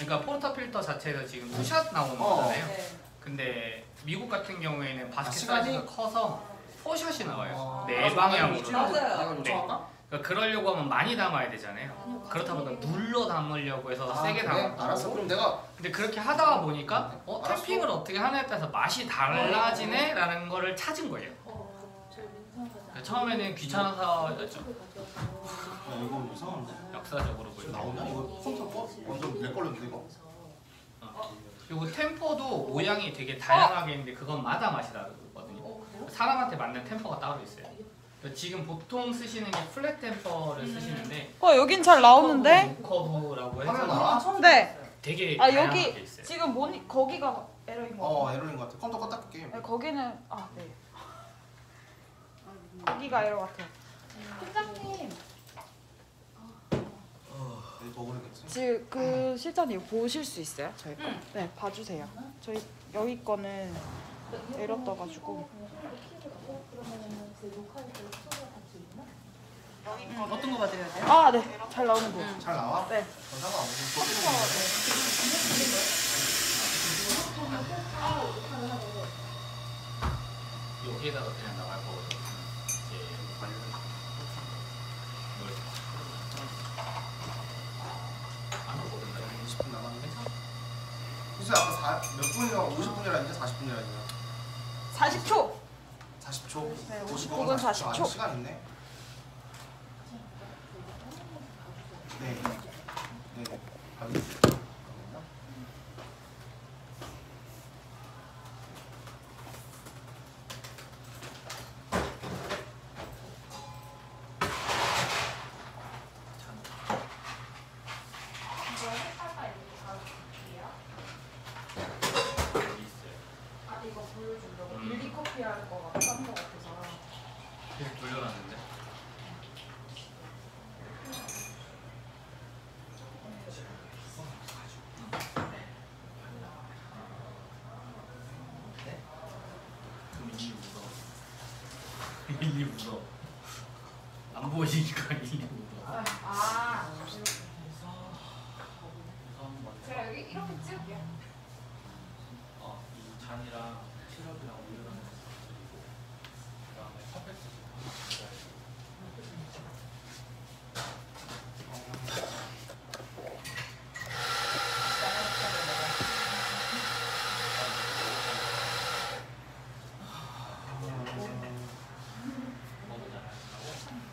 음. 그러니까 portafilter 자체에서 지금 two shot 나오는 어. 거잖아요. 네. 근데 미국 같은 경우에는 바스켓 아? 사이즈가 커서 포샷이 나와요. 어. 네 방향으로. 맞아요. 요청할까? 그러니까 그러려고 하면 많이 담아야 되잖아요. 그렇다 보니까 눌러 담으려고 해서 아, 세게 그래? 담았고. 알았어. 그럼 내가 근데 그렇게 하다가 보니까 어 알았어. tamping을 어떻게 하냐에 따라서 맛이 달라지네라는 거를 찾은 거예요. 그러니까 처음에는 귀찮아서 였죠. 야, 이거 이상한데. 역사적으로 이거 보면. 나오냐? 이거 컴퓨터 꺼? 완전 lag 걸렸는데 이거? 그리고 tamper도 모양이 되게 다양하게 있는데 그것마다 맛이 다르거든요. 사람한테 맞는 tamper가 따로 있어요. 그러니까 지금 보통 쓰시는 게 flat tamper를 쓰시는데 어 여긴 잘 나오는데. 커브라고 해서? 네. 되게 아, 다양하게 여기 있어요. 지금 모니 거기가 에러인 거. 어 에러인 것 같아. 컴퓨터 껐다 끌게. 네, 거기는 아 네. 거기가 에러 같아요. 팀장님 더 오르겠 지. 지금 그 실장님 보실 수 있어요? 저희 거? 네 봐주세요. 저희 여기 거는 에러 떠가지고. 어떤 거 받아야 돼요? 아 네. 잘 나오는 거. 잘 나와? 네. 여기에다가 그냥 나갈 거거든요. 이제 여기 관련 안 하거든요. 20분 남았는데. 무슨 아까 4, 몇 분이라고 50분이라 했냐? 40분이라 했냐? 40초. 40초. 네, 59분 59분 40초. 아직 시간 있네. 네. 네. 알겠습니다. 여기 있어요. 아 이거 보여주려고 음. 밀리 커피 할 거가 싼거 같아서. 계속 돌려놨는데. 그럼 일리 묻어. 일리 묻어. 안 보이니까 일리 묻어. 아. 제가 여기 이렇게 찍을게요. 어, 이 잔이랑 시럽이랑 우유랑 그리고 그다음에 퍼펙트.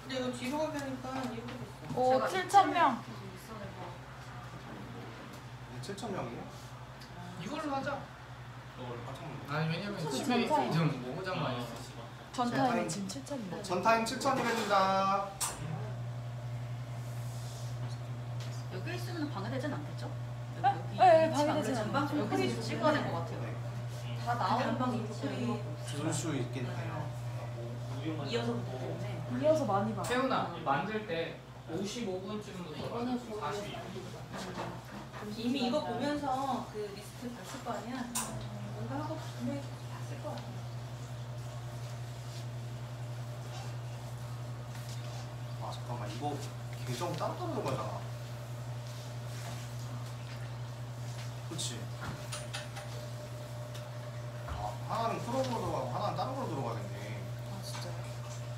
근데 이거 뒤로 가게 하니까 이렇게 됐어. 오 7천 명. 7천 명이요? 이걸로 하자. 이걸 아니 왜냐면 집에 전타임. 좀 모고장 많이 쓰시고. 전 타임이 지금 7천입니다. 전타임 7천이랍니다. 여기 있으면 방해되진 않겠죠? 네, 여기 네, 위치가 방해되진 아무래도 않아요. 여기서 이제 찍어야 될것 같아요. 네. 다 단방 방이 입술이 줄수 있겠네요. 이어서 붙기 때문에. 이어서 많이 봐. 세훈아 만들 때 55분쯤부터 42분 이미 이거 보면서 그 리스트 봤을 거 아니야? 뭔가 하고 분명히 봤을 거 같아. 아 잠깐만 이거 계정 따로 따로 거잖아. 그렇지. 아, 하나는 프로 보러 들어가고 하나는 다른 걸로 들어가겠네.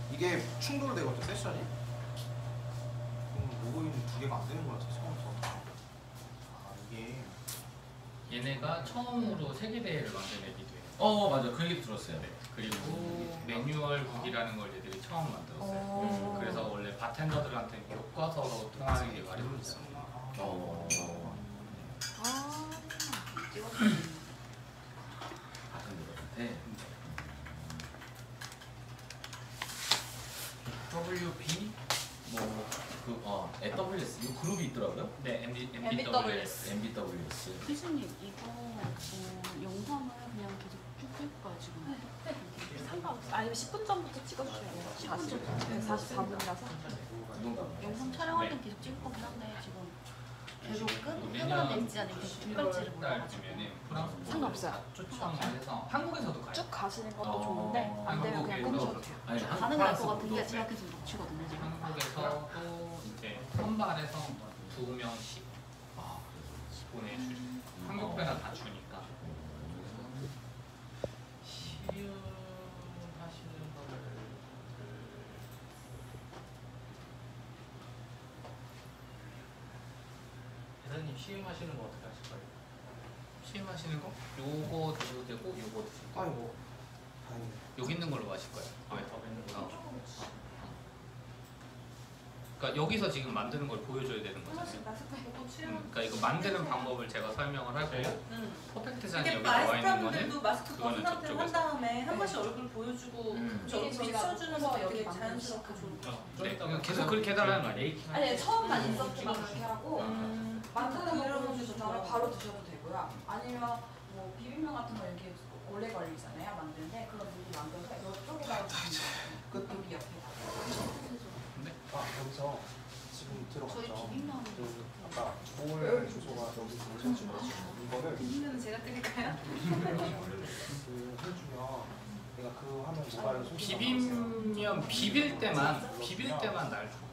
아? 이게 충돌되거든 세션이. 그럼 로그인 두 개가 안 되는 거야 처음부터. 아 이게 얘네가 처음으로 세계 대회를 만든 앱이 돼요. 어 맞아 그 얘기 들었어요. 그리고 매뉴얼 북이라는 걸 얘들이 처음 만들었어요. 어. 그래서 원래 바텐더들한테 교과서로 통하는 게 말입니다. 어. 아 같은 거한테 WP 뭐그 어 AWS 이 그룹이 있더라고요. 네, MB, MBWS. MBWS. 교수님 이거 어, 영상을 그냥 계속 쭉 끌까요 지금? 상관없어. 아니면 10분 전부터 찍어주셔야 돼요. 10분 전부터. 44분이라서. 그건가 봐요. 영상 촬영할 네. 땐 계속 찍을 거긴 한데 지금 아니면 뒷발질을 11월 몰라가지고 달쯤에는 프랑스 상관없어요. 한국에서도 가요. 쭉 가시는 것도 어. 좋은데 안 되면 그냥 끊으셔도 돼요. 아니 한국 가능할 것 같은 게 네. 제가 계속 놓치거든요 지금 한국에서도 이제 선발해서 두 명씩 아, 보내주죠. 음. 한국 배나 다 주니까. 시음하시는 거를 그 대사님 시음하시는 거 어떻게 하실 거예요? 시음하시는 거? 요거 드셔도 되고 요거 드셔도 되고 아이고 다행이네. 여기 있는 걸로 마실 거예요. 아, 왜? 더 뵙는 어. 거. 그러니까 여기서 지금 만드는 걸 보여줘야 되는 거잖아요. 음, 그러니까 이거 만드는 방법을 제가 설명을 하고 응. 퍼펙트 잔이 이게 여기 나와 있는 거는 마스터분들도 마스크 벗은 그거는 상태로 한 저쪽에서. 다음에 한 번씩 얼굴 보여주고 음. 저 얼굴 저희가 비춰주는 거 여기 되게 만들고 자연스럽고 좋은 거. 어, 네, 좀 이따가 계속 그렇게 해달라는 거 아니에요? 아니 처음만 인서트만 그렇게 하고 음. 만드는 거 이런 보여주신 거 다음에 바로 드셔도 되고요. 아니면 뭐 비빔면 같은 거 이렇게 오래 걸리잖아요 만드는데 그런 미리 만들어서 이쪽에다가. 여기 옆에다가. 아 여기서 지금 들어갔죠. 비빔면 그 아까 볼 주소가 여기 있는 거 이거를 비빔면은 제가 끓일까요? 그 해주면 내가 그 하면 모바일 비빔면 비빌 때만 비빌 때만 날 줘.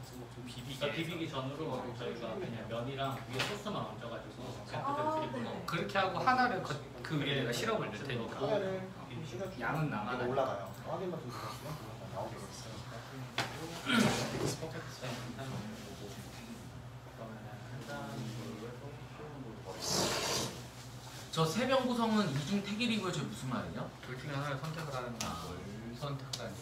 좀. 그러니까 비비기 전으로 저희가 그냥 면이랑 위에 소스만 얹어가지고 그냥 그대로 아, 드리고 네. 그렇게 하고 하나를 거- 그 위에 내가 시럽을 넣을 테니까. 소개를 양은 남아나니까. 이거 올라가요. 확인 버튼 눌러주면 그거 나오게 있어요. 퍼펙트 사인 한번 보고 그러면 간단히 저 세병 구성은 이중 택일이고요. 저 무슨 말이죠? 둘 중에 하나를 선택을 하는 아. 걸 선택하는.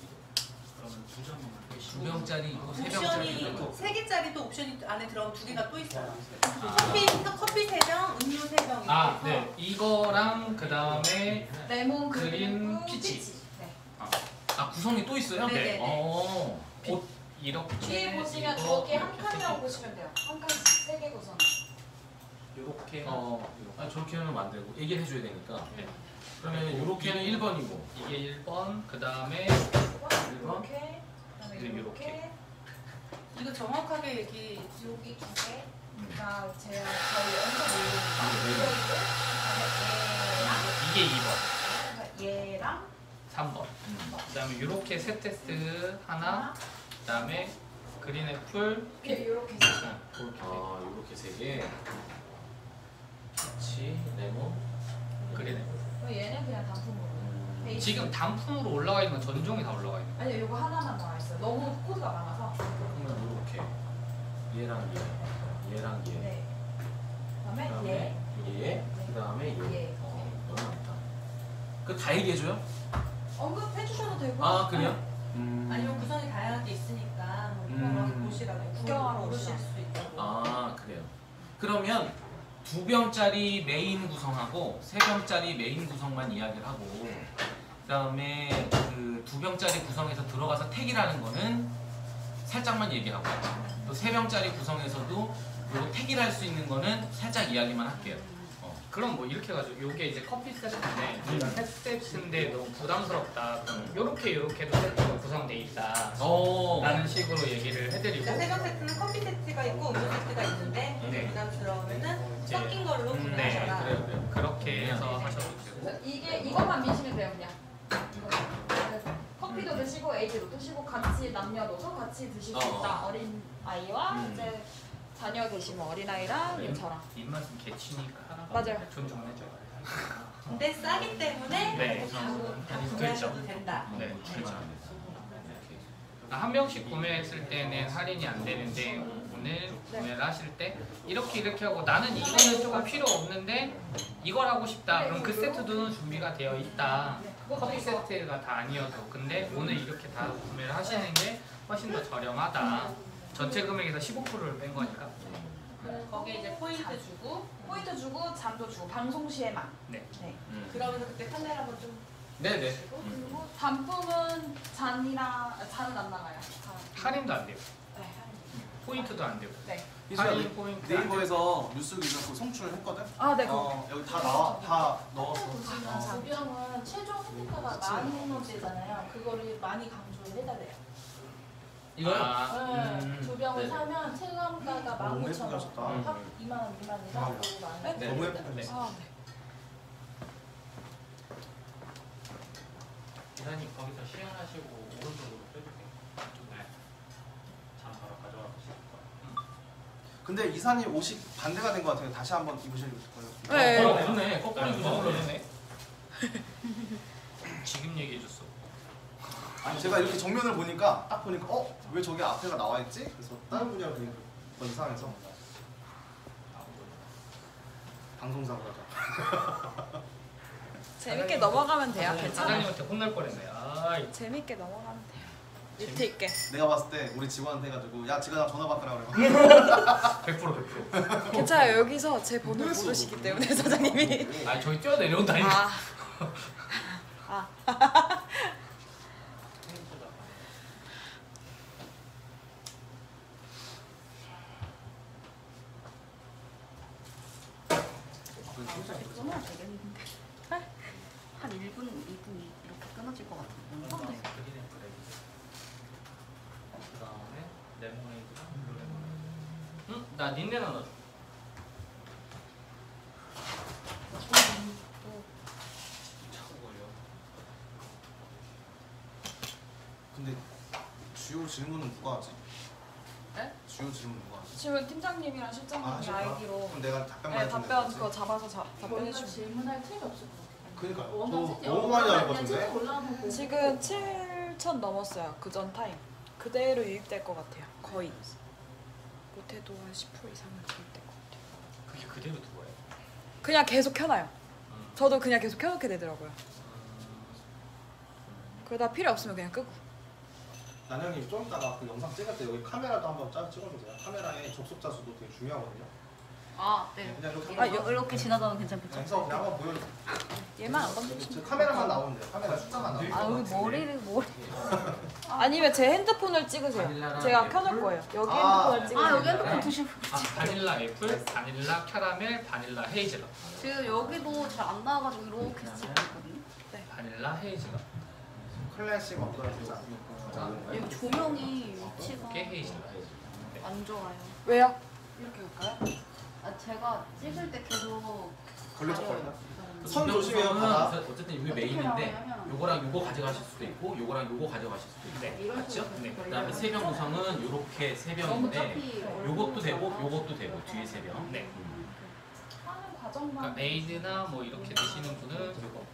그러면 두 장만 두 병짜리 있고 세 병짜리 옵션이 있고. 세 개짜리도 옵션이 안에 들어가면 두 개가 또 있어요. 아. 커피 커피 세 병, 음료 세 병. 이렇게 아, 해서 네. 이거랑 그 다음에 레몬 green 그리고 peach. 네. 아 구성이 또 있어요? 네 네 네. 어. 옷 이렇게 뒤에 보시면 이거 저기 한 이렇게 칸이라고 세 보시면 돼요. 한 칸씩 세 개 구성. 이렇게 어. 아, 저렇게 하면 안 되고 얘기를 해줘야 되니까. 네. 그러면 이렇게는 1번이고. 이게 1번, 그 다음에 이렇게. 그다음에 그리고 이렇게. 이거 정확하게 얘기. 여기 두 개. 음. 그러니까 제가 저희 아, 네. 이게 2번, 얘랑 3번. 음. 그 다음에 이렇게 세 테스트 하나, 그 다음에 green apple, 이렇게 이렇게 응, 그렇게 아, 이렇게 세 개. peach, 레몬. green apple. 그럼 얘는 그냥 단품으로. 베이스. 지금 단품으로 올라가 있는 건 전종이 다 올라가 있는 아니요 이거 하나만 나와 있어요. 너무 코드가 많아서. 그러면 이렇게. 얘랑 얘. 얘랑 얘. 네. 그다음에 그다음에 얘. 얘. 그 다음에 얘. 얘. 어, 너무 많다. 그다 얘기해줘요? 언급해 주셔도 되고. 아, 그래요? 음. 아니면 구성이 다양하게 있으니까 뭐 이거 음. 보시라고 구경하러 오시라고. 수 있다고. 아 그래요. 그러면 두 병짜리 메인 구성하고 세 병짜리 메인 구성만 이야기를 하고 그다음에 그 두 병짜리 구성에서 들어가서 택이라는 거는 살짝만 얘기하고 또 세 병짜리 구성에서도 요 택이할 수 있는 거는 살짝 이야기만 할게요. 어. 그럼 뭐 이렇게 해가지고 요게 이제 커피 세트인데 우리가 세 세트인데 너무 부담스럽다 그러면 요렇게 요렇게도 세트가 구성돼 있다 어. 라는 식으로 얘기를 해드리고 그러니까 세병 세트는 커피 세트가 있고 음료 세트가 있는데 네. 부담스러우면은 이제 섞인 걸로 음, 네, 구매하셔라. 그래요, 그래요. 그렇게 해서 네. 하셔도 되고 이게 이것만 미시면 돼요 그냥. 커피 커피도 드시고 에이드도 드시고 같이 남녀노소 같이 드실 수 어. 있다. 어 린 아이와 음. 이제 자녀 계시면 어린 아이랑 네. 저랑. 입맛은 개치니까 하나 맞아요. 존중해줘. 근데 싸기 때문에 네. 구매하셔도 그렇죠. 된다. 네, 그렇죠. 한 병씩 구매했을 때는 할인이 안 되는데 오늘 구매를 하실 때 이렇게 이렇게 하고 나는 이거는 조금 필요 없는데 이걸 하고 싶다. 그럼 그 세트도 준비가 되어 있다. 커피 세트가 다 아니어도 근데 오늘 이렇게 다 구매를 하시는 게 훨씬 더 저렴하다. 전체 금액에서 15%를 뺀 거니까. 거기에 이제 포인트 주고 포인트 주고 잔도 주고 방송 시에만. 음. 그러면서 그때 판넬 한번 좀 네네. 그리고 그리고 단품은 잔이랑 아, 잔은 안 나가요. 다. 할인도 안 돼요. 네, 할인. 포인트도 안 되고. 네. 희수야 안 되고. 네이버에서 뉴스 기준 그 송출했거든? 아, 네. 어, 여기 다 나와 다 넣었어. 보시면 어. 조병은 최종 선택가가 만 원대잖아요. 그거를 많이 강조를 해달래요. 이거요? 아, 네, 음, 조병을 네. 사면 체감가가 만 너무 오천 예쁘게 하셨다. 원. 음. 합 2만 원 미만이라 만 네. 원. 너무 네. 했어. 아, 네. 거기서 시연하시고 오른쪽으로 빼주세요. 네. 잠 바로 가져와 보실 거예요. 근데 이사님 옷이 반대가 된 것 같아요. 다시 한번 입으실 거예요. 네. 어, 그러네. 거꾸로 어, 입으셔. 그러네. 지금 얘기해줬어. 아니 제가 이렇게 정면을 보니까 딱 보니까 어? 왜 저기 앞에가 나와 있지? 그래서 다른 분이랑 보니까 더 이상해서 방송사고라죠. 재밌게 넘어가면 돼요. 괜찮아요. 사장님한테 혼날 뻔했네. 아이. 재밌게 넘어가면 돼요. 밑에 있게. 내가 봤을 때 우리 직원한테 해가지고 야 지금 나 전화 받으라 그래. 100% 100%. 괜찮아요. 여기서 제 번호. 모르시기 때문에 사장님이. 아 저희 뛰어내려온다니까. 아, 페인트가 끊어야 되겠는데. 한 1분, 2분 이렇게 끊어질 것 같은데. 그린앤 블랙. 그다음에 레모네이드랑 블루 레모네이드. 응? 나 닌네 하나 줘. 차고 걸려. 근데 주요 질문은 누가 하지? 네? 주요 질문 팀장님이랑 아, 실장님이 하실까? 아이디로 그럼 내가 답변만 네, 답변 되지? 그거 잡아서 자, 답변해 저희가 주시면 질문할 틈이 없을 것 같아요. 그러니까요. 워낙 저 너무 많이 나올 것 그냥 같은데? 올라오고 지금 7천 넘었어요. 그 전 타임. 그대로 유입될 것 같아요. 거의. 못해도 한 10% 이상은 유입될 것 같아요. 그게 그대로 들어와요. 그냥 계속 켜놔요. 음. 저도 그냥 계속 켜놓게 되더라고요. 그러다 필요 없으면 그냥 끄고. 난영님 좀 이따가 그 영상 찍을 때 여기 카메라도 한번 짜 찍어주세요. 카메라에 접속자 수도 되게 중요하거든요. 아, 네. 그냥 이렇게 아, 한번 이렇게 지나가면 괜찮겠죠? 그래서 그냥 한번 보여주세요. 얘만 안 건드리시면 저 카메라만 나오면 돼요. 카메라 숫자만 나오면 아, 여기 머리를, 머리. 아니면 제 핸드폰을 찍으세요. 제가? 켜놓을 거예요. 여기 아. 핸드폰을 찍으세요. 아, 여기 핸드폰 드시고. 아, 바닐라 애플, 바닐라 캐러멜, 바닐라 헤이즐넛. 지금 여기도 잘 안 나와가지고 이렇게 찍었거든요. 바닐라 헤이즐넛. 클래식 어떤 진짜 여기 조명이 위치가 그게 헤이즐넛. 안 좋아요. 왜요? 이렇게 할까요? 아, 제가 찍을 때 계속 걸려졌거든요. 가려요. 손 조심해요, 바다. 어쨌든 이게 메인인데 요거랑 요거 가져가실 수도 있고 요거랑 요거 가져가실 수도 있고. 네. 맞죠? 네. 그다음에 세병 구성은 요렇게 세 병인데 어차피 요것도 되고 요것도 되고 뒤에 세 병. 네. 하는 과정만. 그러니까 에이드나 뭐 이렇게 드시는 분은 요거.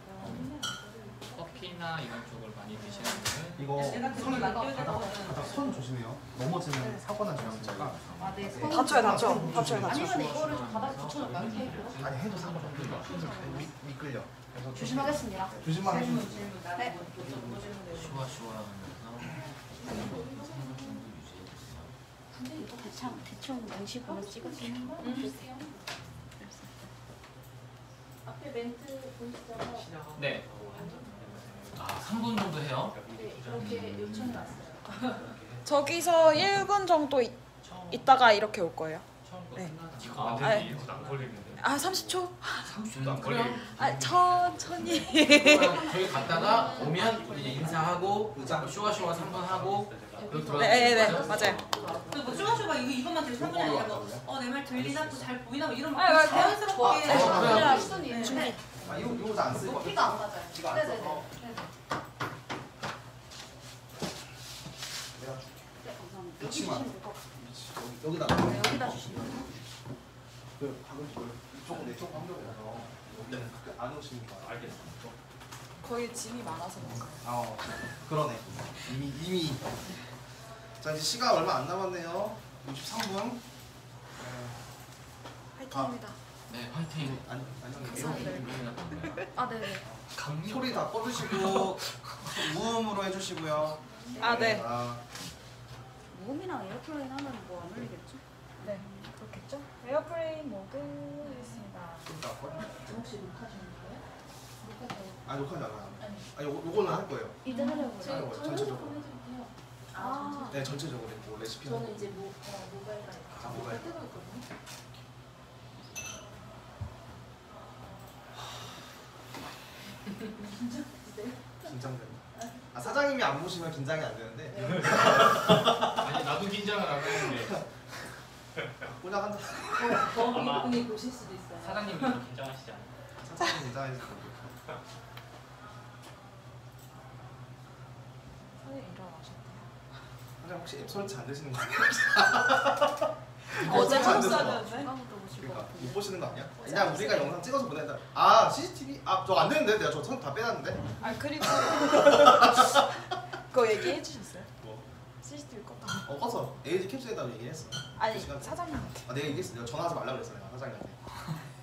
커피나 이런 쪽을 많이 드시는 분은 이거 내가 손 바닥 손 조심해요. 넘어지면 사고나 지나니까 아, 네. 손- 다쳐요, 다쳐. 다쳐요, 다쳐. 아니면 이거를 좀 바닥에 붙여놓을까요? 테이프로? 아니 해도 상관없어요. 미, 미끌려. 그래서 조심하겠습니다. 조심만 해주면 네. 슈와 슈와 하면서 근데 이거 대충, 대충 양식 보면 찍을게요. 앞에 멘트 보시죠. 네. 아 3분 정도 해요. 네, 이렇게 요청이 왔어요. 저기서 1분 정도 있, 있다가 이렇게 올 거예요. 네. 이거 완전히 1분 안 걸리는데. 아 30초? 30초도 안 음, 걸리는데. 아 천천히. 저희 갔다가 오면 이제 인사하고 슈와 슈와 3분 하고 네, 네, 네? 맞아요. 그뭐 슈가슈가 이거 이것만 들으면 상관이 아니라 뭐어내 말 들리나 또잘 보이나 뭐 이런 아, 맞아요. 자연스럽게. 준비. 아 이거 이거 안 쓰고 높이가 안 맞아요. 이거 안 네네네. 네네. 여기 여기다. 네, 여기다 주시면. 그 방금 그 이쪽은 내쪽 함정이라서 여기는 그안 오시는 거야. 알겠어. 거기 짐이 많아서 그런가요? 어 그러네. 이미 이미. 자 이제 시간 얼마 안 남았네요. 63분. 화이팅입니다. 네 화이팅. 아니. 아, 네네. 강력. 소리 다 꺼주시고 무음으로 해주시고요. 아 네. 아, 무음이랑 airplane 하면 뭐안 울리겠죠? 네 그렇겠죠? airplane mode 있습니다. 혹시 녹화 중인가요? 녹화 중. 아 녹화하지 않아요. 아니. 아 요, 요거는 할 거예요. 이제 하려고요. 아, 저희 이거 저는 전체적으로. 해드릴게요. 아. 네 전체적으로 뭐 레시피 는 저는 이제 모 어, 모바일 가입. 아, 모바일. 뜨고 있거든요. 긴장된다. 아 사장님이 안 보시면 긴장이 안 되는데 아니 나도 긴장을 안 하는데 꼬작 한다. 더, 더 아마- 이분이 보실 수도 있어요. 사장님이 좀 긴장하시지 않아요? 사장님 긴장해서 그러고. 선생님 일어나셨대요. 사장님 혹시 앱 설치 안 되시는 거 아니에요? 어제. 되는데. 중간부터 보실 것 그러니까. 못 보시는 거 아니야? 그냥 우리가 영상 찍어서 보낸다. 아 CCTV? 아저 안 되는데 내가 저선다 빼놨는데. 아 그리고 그거 얘기해 주셨어요? 뭐? CCTV 껐다. 어 꺼서 AD 캡슐에다가 얘기했어. 아니 시간 사장님한테. 아 내가 얘기했어. 내가 전화하지 말라 그랬어 내가 사장님한테.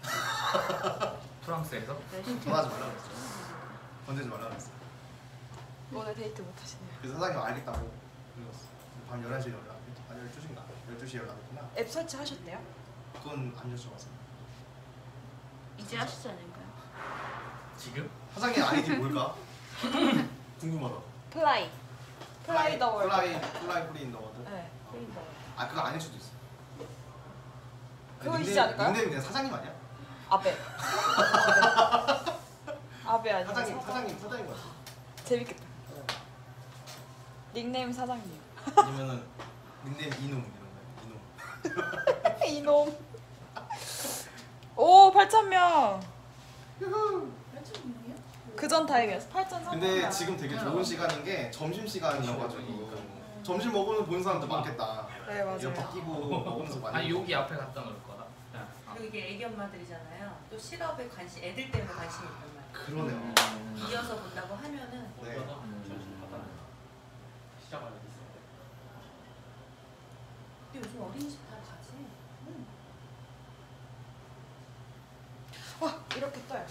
프랑스에서 전화하지 말라 그랬어. 건들지 말라 그랬어. 오늘 데이트 못 하시네요. 그래서 사장님 알겠다고 그랬어. 밤 11시에 연락. 아 12시인가? 12시에 연락했구나. 앱 설치하셨대요? 그건 안 여쭤봤어. 이제 하시지 않을까요? 지금? 사장님 아이디 뭘까? 궁금하다. fly. fly the world. fly fly free in the world. 네. fly the world. 아 그거 아닐 수도 있어. 그거 닉네임- 있지 않을까요? 닉네임이 그냥 사장님 아니야? 아베. 아베 아니면 사장님 사장? 사장님 사장인 것 같아. 재밌겠다. 닉네임 사장님. 아니면은 닉네임 이놈 이놈. 이놈. 오 8천 명. 그전 타임이었어. 8천 3천 근데 명. 지금 되게 좋은 시간인 게 점심 시간이어 가지고 점심 먹으면 보는 사람도 많겠다. 네 맞아요. 이어폰 끼고 먹으면서 많이. 아니 여기 앞에 갖다 놓을 거다. 그냥. 그리고 이게 애기 엄마들이잖아요. 또 실업에 관심, 애들 때문에 관심이 있단 말이에요. 그러네요. 이어서 본다고 하면은 네. 시작하게 됐어요. 근데 요즘 어린이집 다 가지. 와 이렇게 떠요.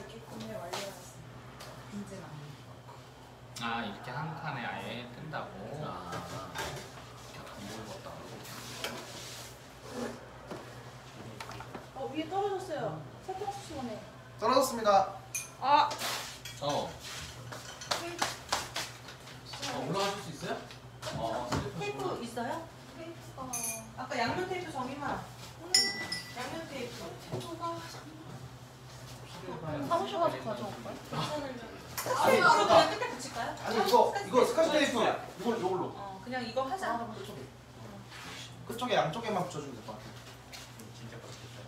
여기 구매 완료하셨습니다. 인증 안. 아 이렇게 한 칸에 아예 뜬다고. 아. 어 위에 떨어졌어요. 세탁소 시간에. 떨어졌습니다. 아 어. 어 올라가실 수 있어요? 어. 테이프 있어요? 테이프가 아까 양면 테이프 정이만. 양면 테이프. 사무실 가서 가져올까요? 아, 이거로 그냥 끝에 붙일까요? 아니 이거 이거 스카치 테이프 이걸 이걸로 어, 그냥 이거 하자. 아, 그쪽에 그쪽에 양쪽에만 붙여주면 될 것 같아. 진짜 그렇겠다.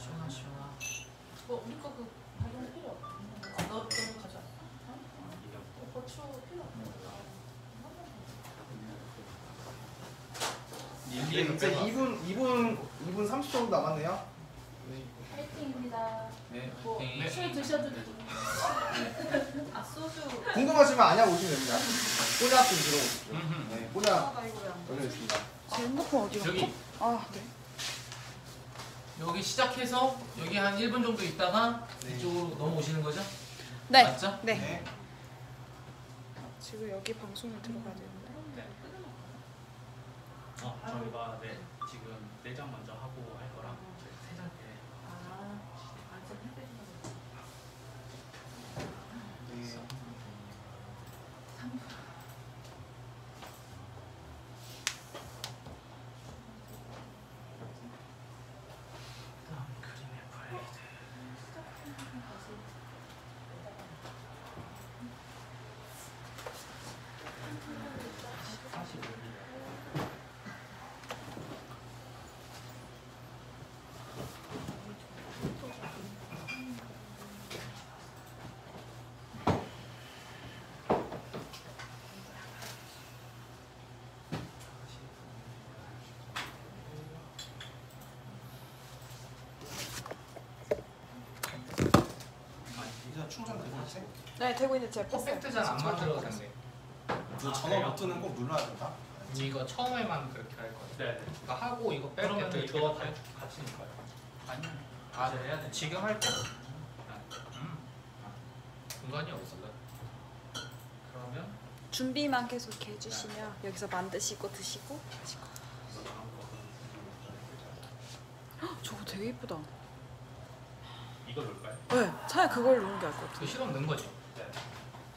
시원하 시원하. 어 우리 거그 발견 필요 없네. 어, 너 너무 가져왔어. 어, 고추 필요 없네. 이제 이제 2분 2분 2분 30초 정도 남았네요. 화이팅입니다. 네. 뭐, 화이팅. 술 드셔도 되고. 아 소주. 궁금하시면 안약 오시면 됩니다. 꼬냑 좀 들어오십시오. 네, 꼬냑 나 이거 왜안 열려 있습니다. 제 핸드폰 어디 갔지? 여기 아 네. 여기 시작해서 여기 한 1분 정도 있다가 네. 이쪽으로 넘어오시는 거죠? 네. 맞죠? 네. 네. 지금 여기 방송을 들어가야 되는데. 어, 저희가 네 지금 내장 먼저 하고 할 거랑 세 장에 아, 아좀 해드리는 거. 네. 그림에 봐야겠다. 책? 네 되고 있는데 제가 껐어요. 퍼펙트 잘 안 만들어도 된대. 그 아, 전원? 버튼은 꼭 눌러야 된다. 이거 처음에만 그렇게 할 거야. 네. 그러니까 하고 이거 그러면 때도 이거 같이 같이 넣을까요? 아니 아, 네, 해야 돼. 지금 할 때. 음. 공간이 없어. 그러면 준비만 계속 이렇게 해주시면 여기서 만드시고 드시고 하시고. 헉, 저거 되게 예쁘다. 이거 넣을까요? 네, 차라리 그걸 넣는 게 나을 것그 같아요. 실험 넣은 거지.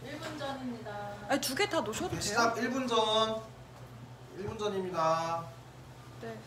1분 전입니다. 아니 두 개 다 넣으셔도 돼요. 시작 1분 전. 1분 전입니다. 네.